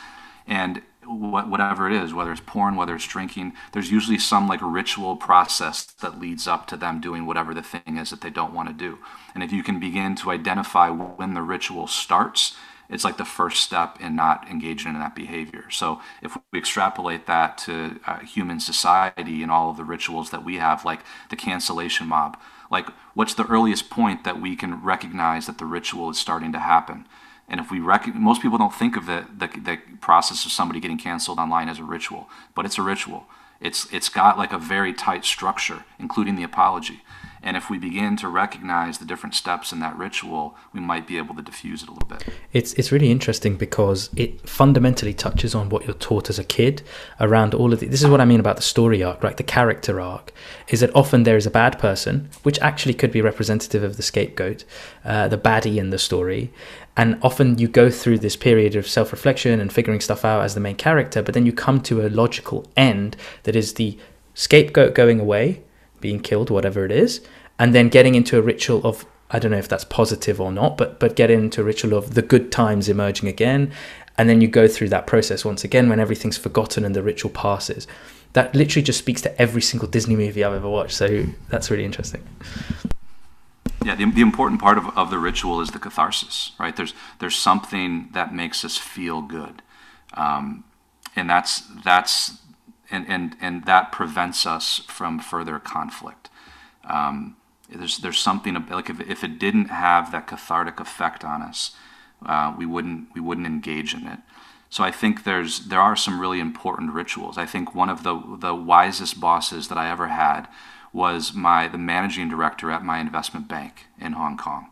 A: and whatever it is, whether it's porn, whether it's drinking, there's usually some like ritual process that leads up to them doing whatever the thing is that they don't want to do. And if you can begin to identify when the ritual starts, it's like the first step in not engaging in that behavior. So if we extrapolate that to uh, human society and all of the rituals that we have, like the cancellation mob, like what's the earliest point that we can recognize that the ritual is starting to happen? And if we rec- most people don't think of the, the, the process of somebody getting canceled online as a ritual, but it's a ritual. It's it's got like a very tight structure, including the apology. And if we begin to recognize the different steps in that ritual, we might be able to diffuse it a little bit.
C: It's it's really interesting because it fundamentally touches on what you're taught as a kid around all of the, this is what I mean about the story arc, right? The character arc is that often there is a bad person, which actually could be representative of the scapegoat, uh, the baddie in the story, and often you go through this period of self-reflection and figuring stuff out as the main character, but then you come to a logical end that is the scapegoat going away being killed, whatever it is, and then getting into a ritual of I don't know if that's positive or not, but but get into a ritual of the good times emerging again, and then you go through that process once again when everything's forgotten and the ritual passes. That literally just speaks to every single Disney movie I've ever watched. So that's really interesting.
A: Yeah, the, the important part of, of the ritual is the catharsis, right? There's there's something that makes us feel good, um, and that's that's and, and, and that prevents us from further conflict. Um, there's, there's something like if, if it didn't have that cathartic effect on us, uh, we wouldn't we wouldn't engage in it. So I think there's there are some really important rituals. I think one of the the wisest bosses that I ever had was my the managing director at my investment bank in Hong Kong,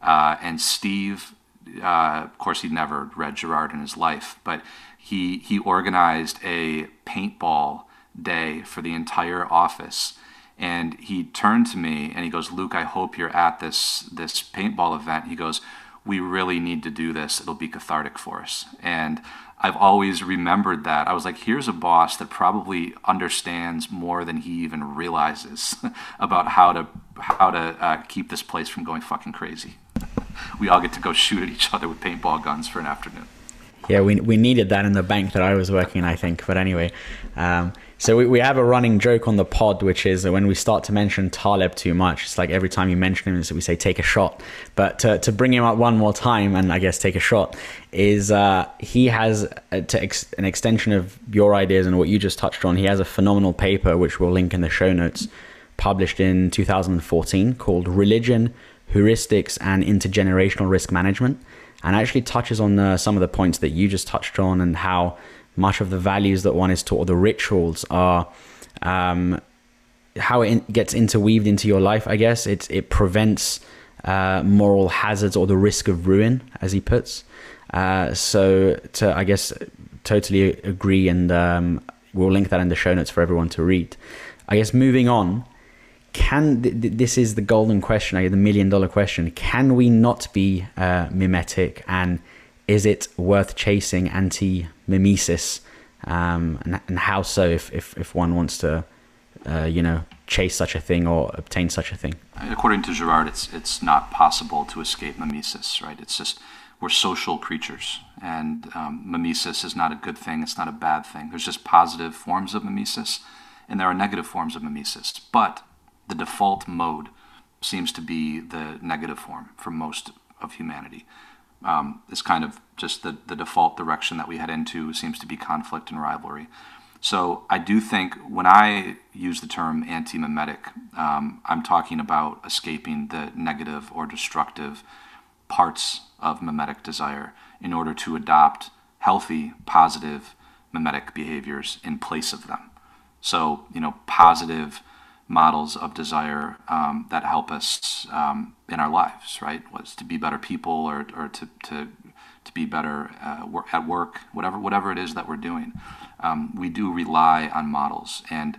A: uh, and Steve. Uh, of course, he'd never read Girard in his life, but he he organized a paintball day for the entire office. And he turned to me and he goes luke i hope you're at this this paintball event. He goes we really need to do this. It'll be cathartic for us. And i've always remembered that. I was like here's a boss that probably understands more than he even realizes about how to how to uh, keep this place from going fucking crazy. We all get to go shoot at each other with paintball guns for an afternoon
B: yeah, we, we needed that in the bank that I was working in, I think. But anyway, um, so we, we have a running joke on the pod, which is that when we start to mention Taleb too much, it's like every time you mention him, we say take a shot. But to, to bring him up one more time and I guess take a shot is uh, he has a, to ex- an extension of your ideas and what you just touched on. He has a phenomenal paper, which we'll link in the show notes, published in 2014 called Religion, Heuristics, and Intergenerational Risk Management and actually touches on uh, some of the points that you just touched on and how much of the values that one is taught or the rituals are um, how it in, gets interweaved into your life i guess it, it prevents uh, moral hazards or the risk of ruin, as he puts. Uh, so, to I guess totally agree, and um, we'll link that in the show notes for everyone to read. I guess moving on, can th- th- this is the golden question, the million dollar question? Can we not be uh, mimetic, and is it worth chasing anti mimesis? Um, and, and, how so? If, if if one wants to, uh, you know, chase such a thing or obtain such a thing.
A: According to Girard, it's it's not possible to escape mimesis, right? It's just we're social creatures, and um, mimesis is not a good thing. It's not a bad thing. There's just positive forms of mimesis, and there are negative forms of mimesis. But the default mode seems to be the negative form for most of humanity. Um, it's kind of just the, the default direction that we head into seems to be conflict and rivalry. So I do think when I use the term anti-mimetic, um, I'm talking about escaping the negative or destructive parts of mimetic desire in order to adopt healthy, positive mimetic behaviors in place of them. So, you know, positive models of desire um, that help us um, in our lives, right? Was to be better people or, or to, to, to be better uh, work, at work, whatever, whatever it is that we're doing. Um, we do rely on models. And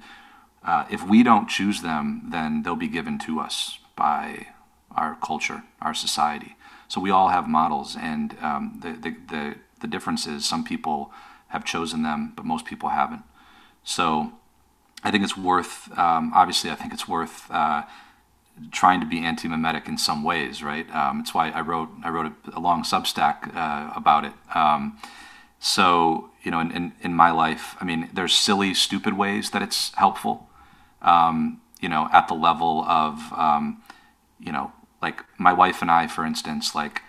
A: uh, if we don't choose them, then they'll be given to us by our culture, our society. So we all have models, and um, the, the, the, the difference is some people have chosen them, but most people haven't. So I think it's worth, um, obviously, I think it's worth uh, trying to be anti-mimetic in some ways, right? Um, it's why I wrote I wrote a, a long Substack uh, about it. Um, so you know, in, in, in, my life, I mean, there's silly, stupid ways that it's helpful. Um, you know, at the level of um, you know like my wife and I, for instance, like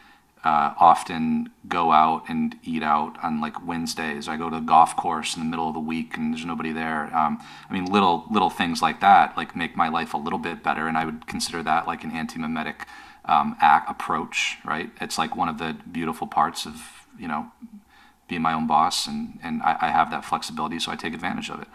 A: uh, often go out and eat out on like Wednesdays. I go to a golf course in the middle of the week and there's nobody there. Um, I mean, little little things like that like make my life a little bit better, and I would consider that like an anti-mimetic um, act approach, right? It's like one of the beautiful parts of you know being my own boss, and and I, I have that flexibility, so I take advantage of it.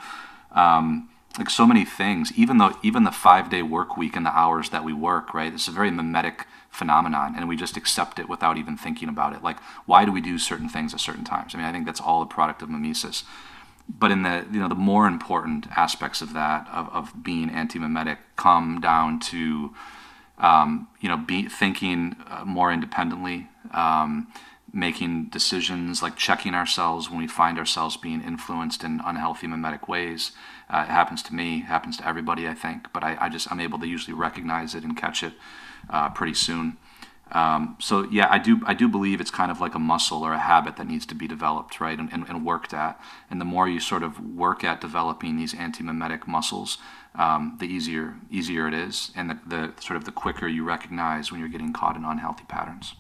A: Um, like so many things even though even the five day work week and the hours that we work right it's a very mimetic phenomenon and we just accept it without even thinking about it. Like why do we do certain things at certain times? I mean i think that's all a product of mimesis. But in the you know the more important aspects of that of, of being anti-mimetic come down to um, you know be thinking uh, more independently um, making decisions like checking ourselves when we find ourselves being influenced in unhealthy mimetic ways. Uh, it happens to me, happens to everybody, I think, but I, I, just I'm able to usually recognize it and catch it uh, pretty soon. Um, so yeah, I do I do believe it's kind of like a muscle or a habit that needs to be developed, right, and, and, and worked at. And the more you sort of work at developing these anti-mimetic muscles, um, the easier easier it is, and the, the sort of the quicker you recognize when you're getting caught in unhealthy patterns.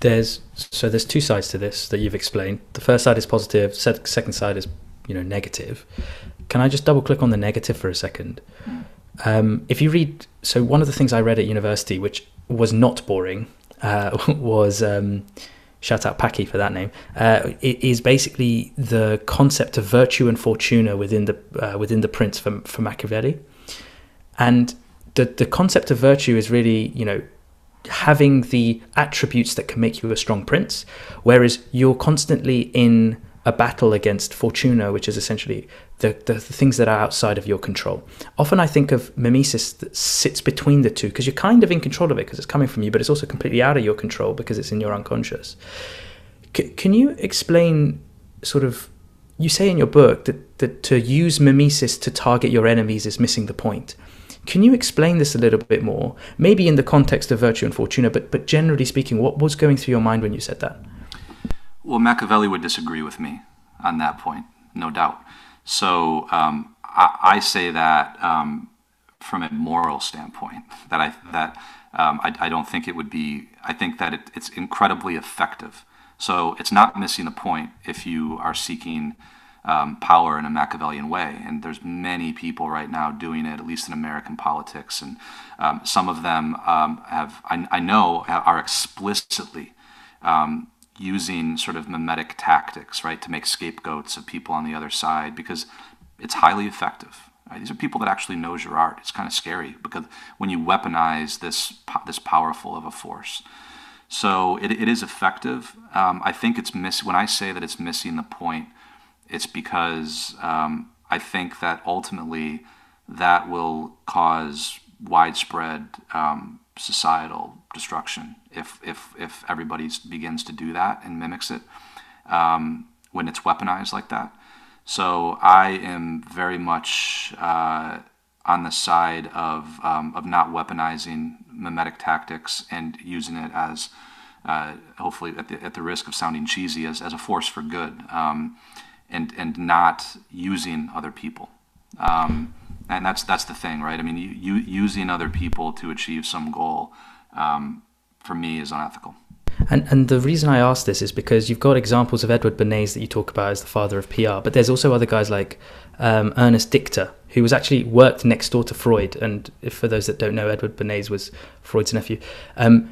C: There's so there's two sides to this that you've explained. The first side is positive. Second side is you know negative. Can I just double click on the negative for a second? Um, if you read, so one of the things I read at university, which was not boring, uh, was um, shout out Packy for that name. Uh, it is basically the concept of virtue and fortuna within the uh, within the Prince for, for Machiavelli, and the the concept of virtue is really you know having the attributes that can make you a strong prince, whereas you're constantly in a battle against fortuna, which is essentially the, the, the, things that are outside of your control. Often I think of mimesis that sits between the two because you're kind of in control of it because it's coming from you, but it's also completely out of your control because it's in your unconscious. C- can you explain sort of, you say in your book that, that to use mimesis to target your enemies is missing the point. Can you explain this a little bit more? Maybe in the context of virtue and fortuna, but, but generally speaking, what was going through your mind when you said that?
A: Well, Machiavelli would disagree with me on that point, no doubt. So um, I, I, say that um, from a moral standpoint, that I that um, I, I, don't think it would be. I think that it, it's incredibly effective. So it's not missing the point if you are seeking um, power in a Machiavellian way. And there's many people right now doing it, at least in American politics, and um, some of them um, have I, I know are explicitly using sort of mimetic tactics, right, to make scapegoats of people on the other side because it's highly effective. Right? These are people that actually know Girard. It's kind of scary because when you weaponize this this powerful of a force. So it, it is effective. Um, I think it's miss when I say that it's missing the point. It's because um, I think that ultimately that will cause widespread um, societal destruction if if if everybody begins to do that and mimics it um, when it's weaponized like that. So I am very much uh, on the side of um, of not weaponizing mimetic tactics and using it as uh, hopefully at the, at the risk of sounding cheesy as, as a force for good um, and and not using other people um, and that's that's the thing right I mean you, you, using other people to achieve some goal um, for me is unethical
C: and and the reason I ask this is because you've got examples of Edward Bernays that you talk about as the father of PR, but there's also other guys like um, Ernest Dichter, who was actually worked next door to Freud. And for those that don't know, Edward Bernays was Freud's nephew. Um,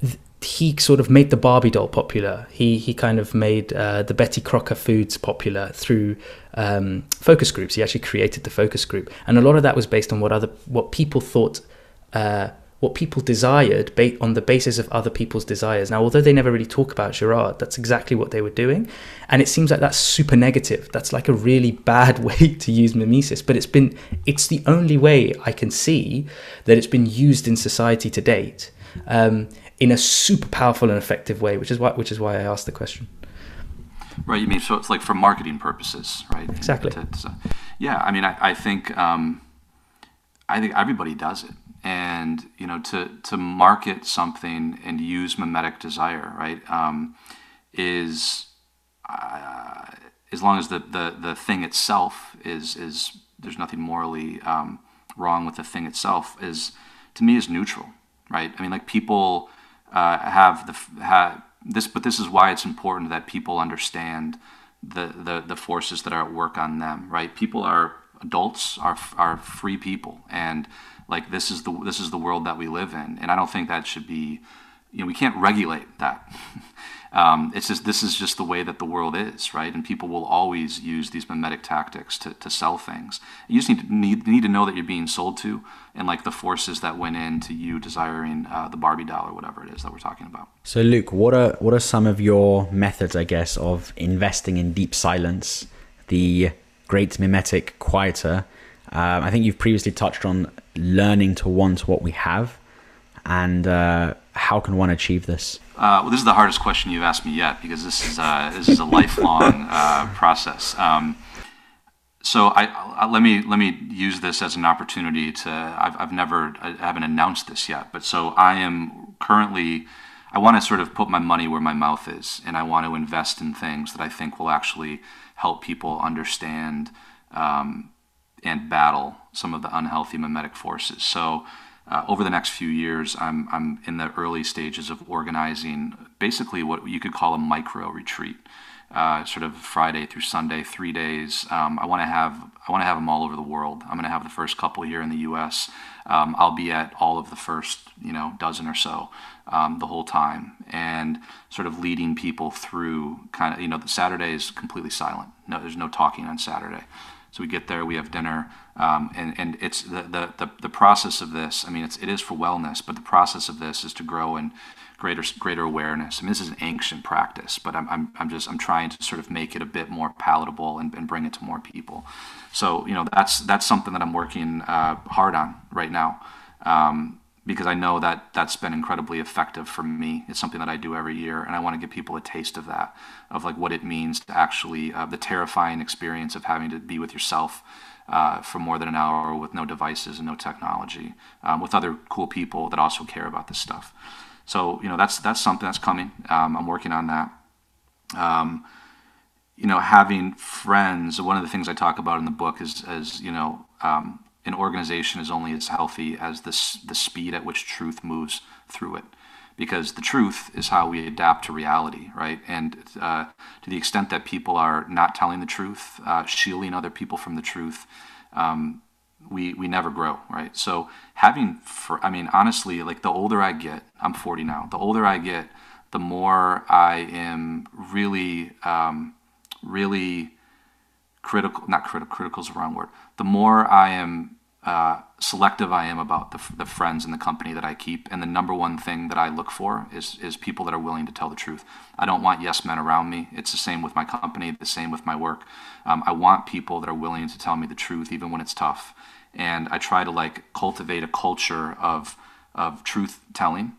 C: th- he sort of made the Barbie doll popular. He he kind of made uh, the Betty Crocker foods popular through um, focus groups. He actually created the focus group, and a lot of that was based on what other what people thought. Uh, what people desired ba- on the basis of other people's desires. Now, although they never really talk about Girard, that's exactly what they were doing. And it seems like that's super negative. That's like a really bad way to use mimesis. But it's been, it's the only way I can see that it's been used in society to date um, in a super powerful and effective way, which is why, which is why I asked the question.
A: Right. You mean, so it's like for marketing purposes, right?
C: Exactly.
A: Yeah. I mean, I, I think, um, I think everybody does it and you know to to market something and use mimetic desire right um, is uh, as long as the, the the thing itself is is there's nothing morally um, wrong with the thing itself is to me is neutral right? I mean like people uh, have the have this but this is why it's important that people understand the, the the forces that are at work on them right? People are adults are are free people and like this is the this is the world that we live in, and I don't think that should be. You know, we can't regulate that. um, it's just this is just the way that the world is, right? And people will always use these mimetic tactics to, to sell things. You just need to need, need to know that you're being sold to, and like the forces that went into you desiring uh, the Barbie doll or whatever it is that we're talking about.
B: So, Luke, what are what are some of your methods, I guess, of investing in deep silence, the great mimetic quieter? Um, I think you've previously touched on learning to want what we have, and uh, how can one achieve this?
A: Uh, well, this is the hardest question you've asked me yet because this is uh, this is a lifelong uh, process. Um, so I, I, let me let me use this as an opportunity to. I've, I've never I haven't announced this yet, but so I am currently. I want to sort of put my money where my mouth is, and I want to invest in things that I think will actually help people understand um, and battle some of the unhealthy mimetic forces. So, uh, over the next few years, I'm, I'm in the early stages of organizing basically what you could call a micro retreat, uh, sort of Friday through Sunday, three days. Um, I want to have I want to have them all over the world. I'm going to have the first couple here in the U.S. Um, I'll be at all of the first you know dozen or so um, the whole time, and sort of leading people through kind of you know the Saturday is completely silent. No, there's no talking on Saturday. So we get there, we have dinner, um, and, and it's the, the, the, the, process of this. I mean, it's, it is for wellness, but the process of this is to grow in greater greater awareness. I mean, this is an ancient practice, but I'm, I'm, I'm just I'm trying to sort of make it a bit more palatable and, and bring it to more people. So you know, that's that's something that I'm working uh, hard on right now. Um, because I know that that's been incredibly effective for me. It's something that I do every year, and I want to give people a taste of that, of like what it means to actually uh, the terrifying experience of having to be with yourself uh, for more than an hour with no devices and no technology, um, with other cool people that also care about this stuff. So you know that's that's something that's coming. Um, I'm working on that. Um, you know, having friends. One of the things I talk about in the book is, as you know, um, an organization is only as healthy as the, the speed at which truth moves through it. Because the truth is how we adapt to reality, right? And uh, to the extent that people are not telling the truth, uh, shielding other people from the truth, um, we, we never grow, right? So having, for, I mean, honestly, like the older I get, I'm 40 now, the older I get, the more I am really, um, really critical, not critical, critical is the wrong word. The more I am uh, selective I am about the, the friends and the company that I keep. And the number one thing that I look for is, is people that are willing to tell the truth. I don't want yes men around me. It's the same with my company, the same with my work. Um, I want people that are willing to tell me the truth, even when it's tough. And I try to like cultivate a culture of, of truth telling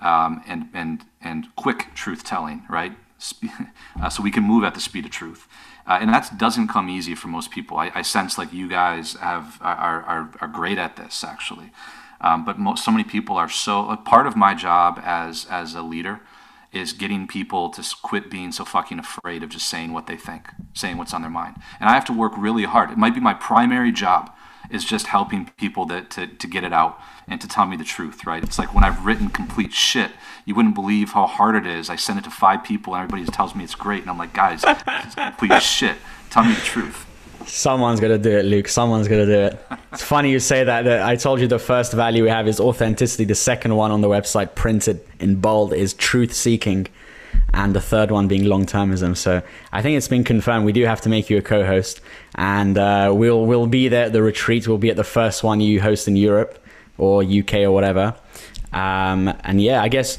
A: um, and, and, and quick truth telling, right? Uh, so we can move at the speed of truth. Uh, and that doesn't come easy for most people. I, I, sense like you guys have are, are, are great at this actually, um, but so many people are so. part of my job as as a leader is getting people to quit being so fucking afraid of just saying what they think, saying what's on their mind. And I have to work really hard. It might be my primary job is just helping people that, to, to get it out and to tell me the truth, right? It's like when I've written complete shit, you wouldn't believe how hard it is. I send it to five people and everybody tells me it's great. And I'm like, guys, this is complete shit. Tell me the truth.
B: Someone's gonna do it, Luke. Someone's gonna do it. It's funny you say that. That I told you the first value we have is authenticity. The second one on the website, printed in bold, is truth seeking, and the third one being long termism. So I think it's been confirmed. We do have to make you a co-host, and uh, we'll we'll be there at the retreat. We'll be at the first one you host in Europe or UK or whatever. Um, and yeah, I guess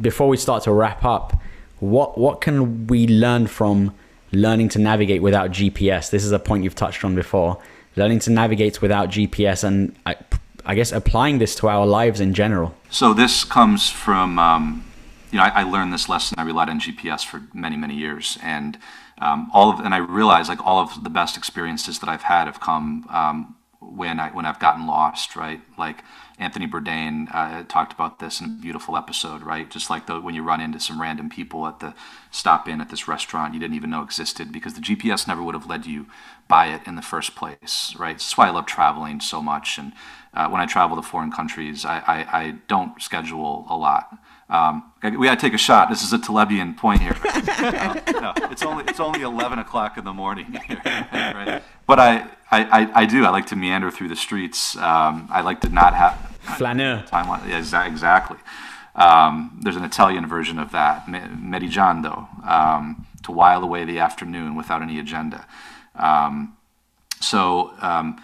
B: before we start to wrap up, what what can we learn from learning to navigate without GPS? This is a point you've touched on before. Learning to navigate without GPS, and I, I guess applying this to our lives in general.
A: So this comes from, um, you know, I, I, learned this lesson. I relied on GPS for many, many years, and um, all of, and I realized like all of the best experiences that I've had have come um, when I when I've gotten lost, right? Like Anthony Bourdain uh, talked about this in a beautiful episode, right? Just like the, when you run into some random people at the stop in at this restaurant you didn't even know existed because the GPS never would have led you by it in the first place, right? That's why I love traveling so much. And uh, when I travel to foreign countries, I, I, I don't schedule a lot. Um, we got to take a shot. This is a Talebian point here. uh, no, it's only it's only 11 o'clock in the morning, right? But I, I, I, do. I like to meander through the streets. Um, I like to not have
B: Flaneur.
A: Time, yeah, exactly. Um, there's an Italian version of that, meriggiando, um, to while away the afternoon without any agenda. Um, so, um, th-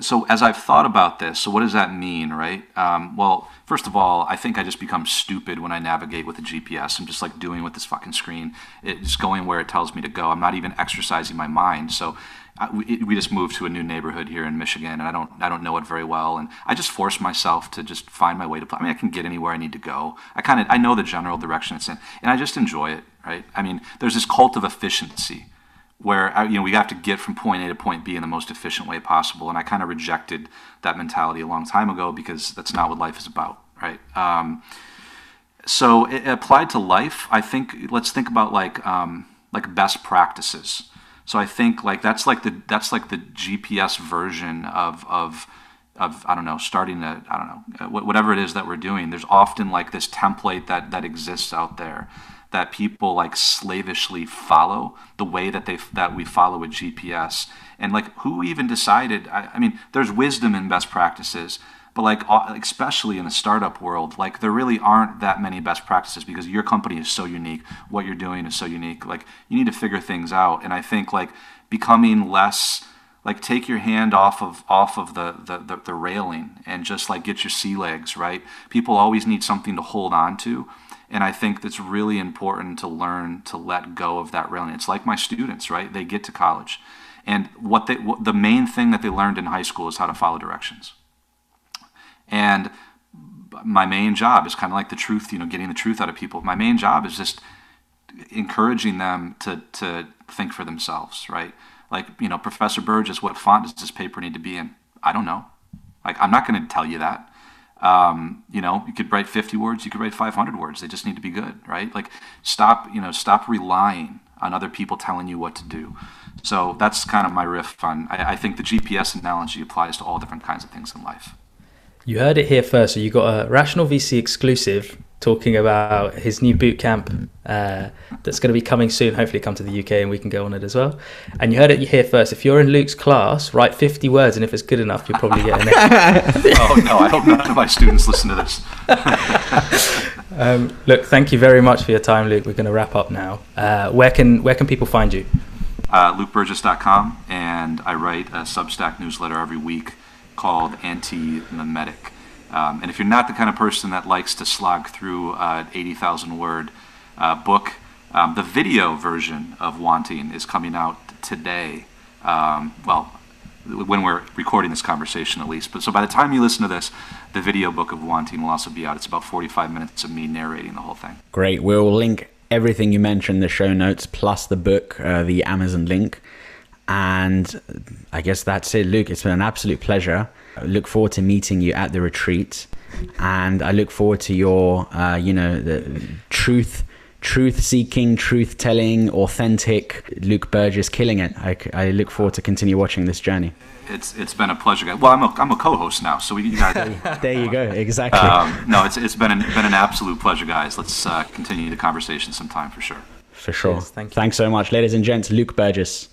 A: so as I've thought about this, so what does that mean, right? Um, well, first of all, I think I just become stupid when I navigate with the GPS. I'm just like doing with this fucking screen. It's going where it tells me to go. I'm not even exercising my mind. So we, we just moved to a new neighborhood here in Michigan, and I don't I don't know it very well, and I just force myself to just find my way to. Play. I mean, I can get anywhere I need to go. I kind of I know the general direction it's in, and I just enjoy it. Right? I mean, there's this cult of efficiency where uh, you know we have to get from point A to point B in the most efficient way possible, and I kind of rejected that mentality a long time ago because that's not what life is about. Right? Um, so it, applied to life, I think let's think about like um, like best practices so I think like that's like the that's like the GPS version of of of I don't know starting to I don't know uh, whatever it is that we're doing. There's often like this template that that exists out there that people like slavishly follow the way that they that we follow a GPS. And like who even decided? I, I mean, there's wisdom in best practices but like especially in the startup world like there really aren't that many best practices because your company is so unique what you're doing is so unique like you need to figure things out and i think like becoming less like take your hand off of off of the, the, the, the railing and just like get your sea legs right people always need something to hold on to and i think it's really important to learn to let go of that railing it's like my students right they get to college and what they what, the main thing that they learned in high school is how to follow directions and my main job is kind of like the truth, you know, getting the truth out of people. My main job is just encouraging them to, to think for themselves, right? Like, you know, Professor Burgis, what font does this paper need to be in? I don't know. Like, I'm not going to tell you that. Um, you know, you could write 50 words, you could write 500 words. They just need to be good, right? Like, stop, you know, stop relying on other people telling you what to do. So that's kind of my riff on. I, I think the GPS analogy applies to all different kinds of things in life.
C: You heard it here first. So you got a Rational VC exclusive talking about his new boot camp uh, that's going to be coming soon. Hopefully, come to the UK and we can go on it as well. And you heard it here first. If you're in Luke's class, write 50 words, and if it's good enough, you'll probably get an.
A: oh no! I hope none of my students listen to this.
C: um, look, thank you very much for your time, Luke. We're going to wrap up now. Uh, where can where can people find you?
A: Uh, LukeBurgis.com, and I write a Substack newsletter every week called Anti-Mimetic. Um, and if you're not the kind of person that likes to slog through an 80,000 word uh, book, um, the video version of Wanting is coming out today. Um, well, when we're recording this conversation at least. But so by the time you listen to this, the video book of Wanting will also be out. It's about 45 minutes of me narrating the whole thing.
B: Great. We'll link everything you mentioned the show notes plus the book, uh, the Amazon link. And I guess that's it, Luke. It's been an absolute pleasure. I look forward to meeting you at the retreat, and I look forward to your, uh, you know, the truth, truth seeking, truth telling, authentic Luke Burgis killing it. I, I look forward to continue watching this journey.
A: It's it's been a pleasure. guys. Well, I'm a, I'm a co-host now, so we you guys.
B: there you go. Exactly.
A: Um, no, it's it's been an, been an absolute pleasure, guys. Let's uh, continue the conversation sometime for sure.
B: For sure.
C: Cheers, thank you.
B: Thanks so much, ladies and gents. Luke Burgis.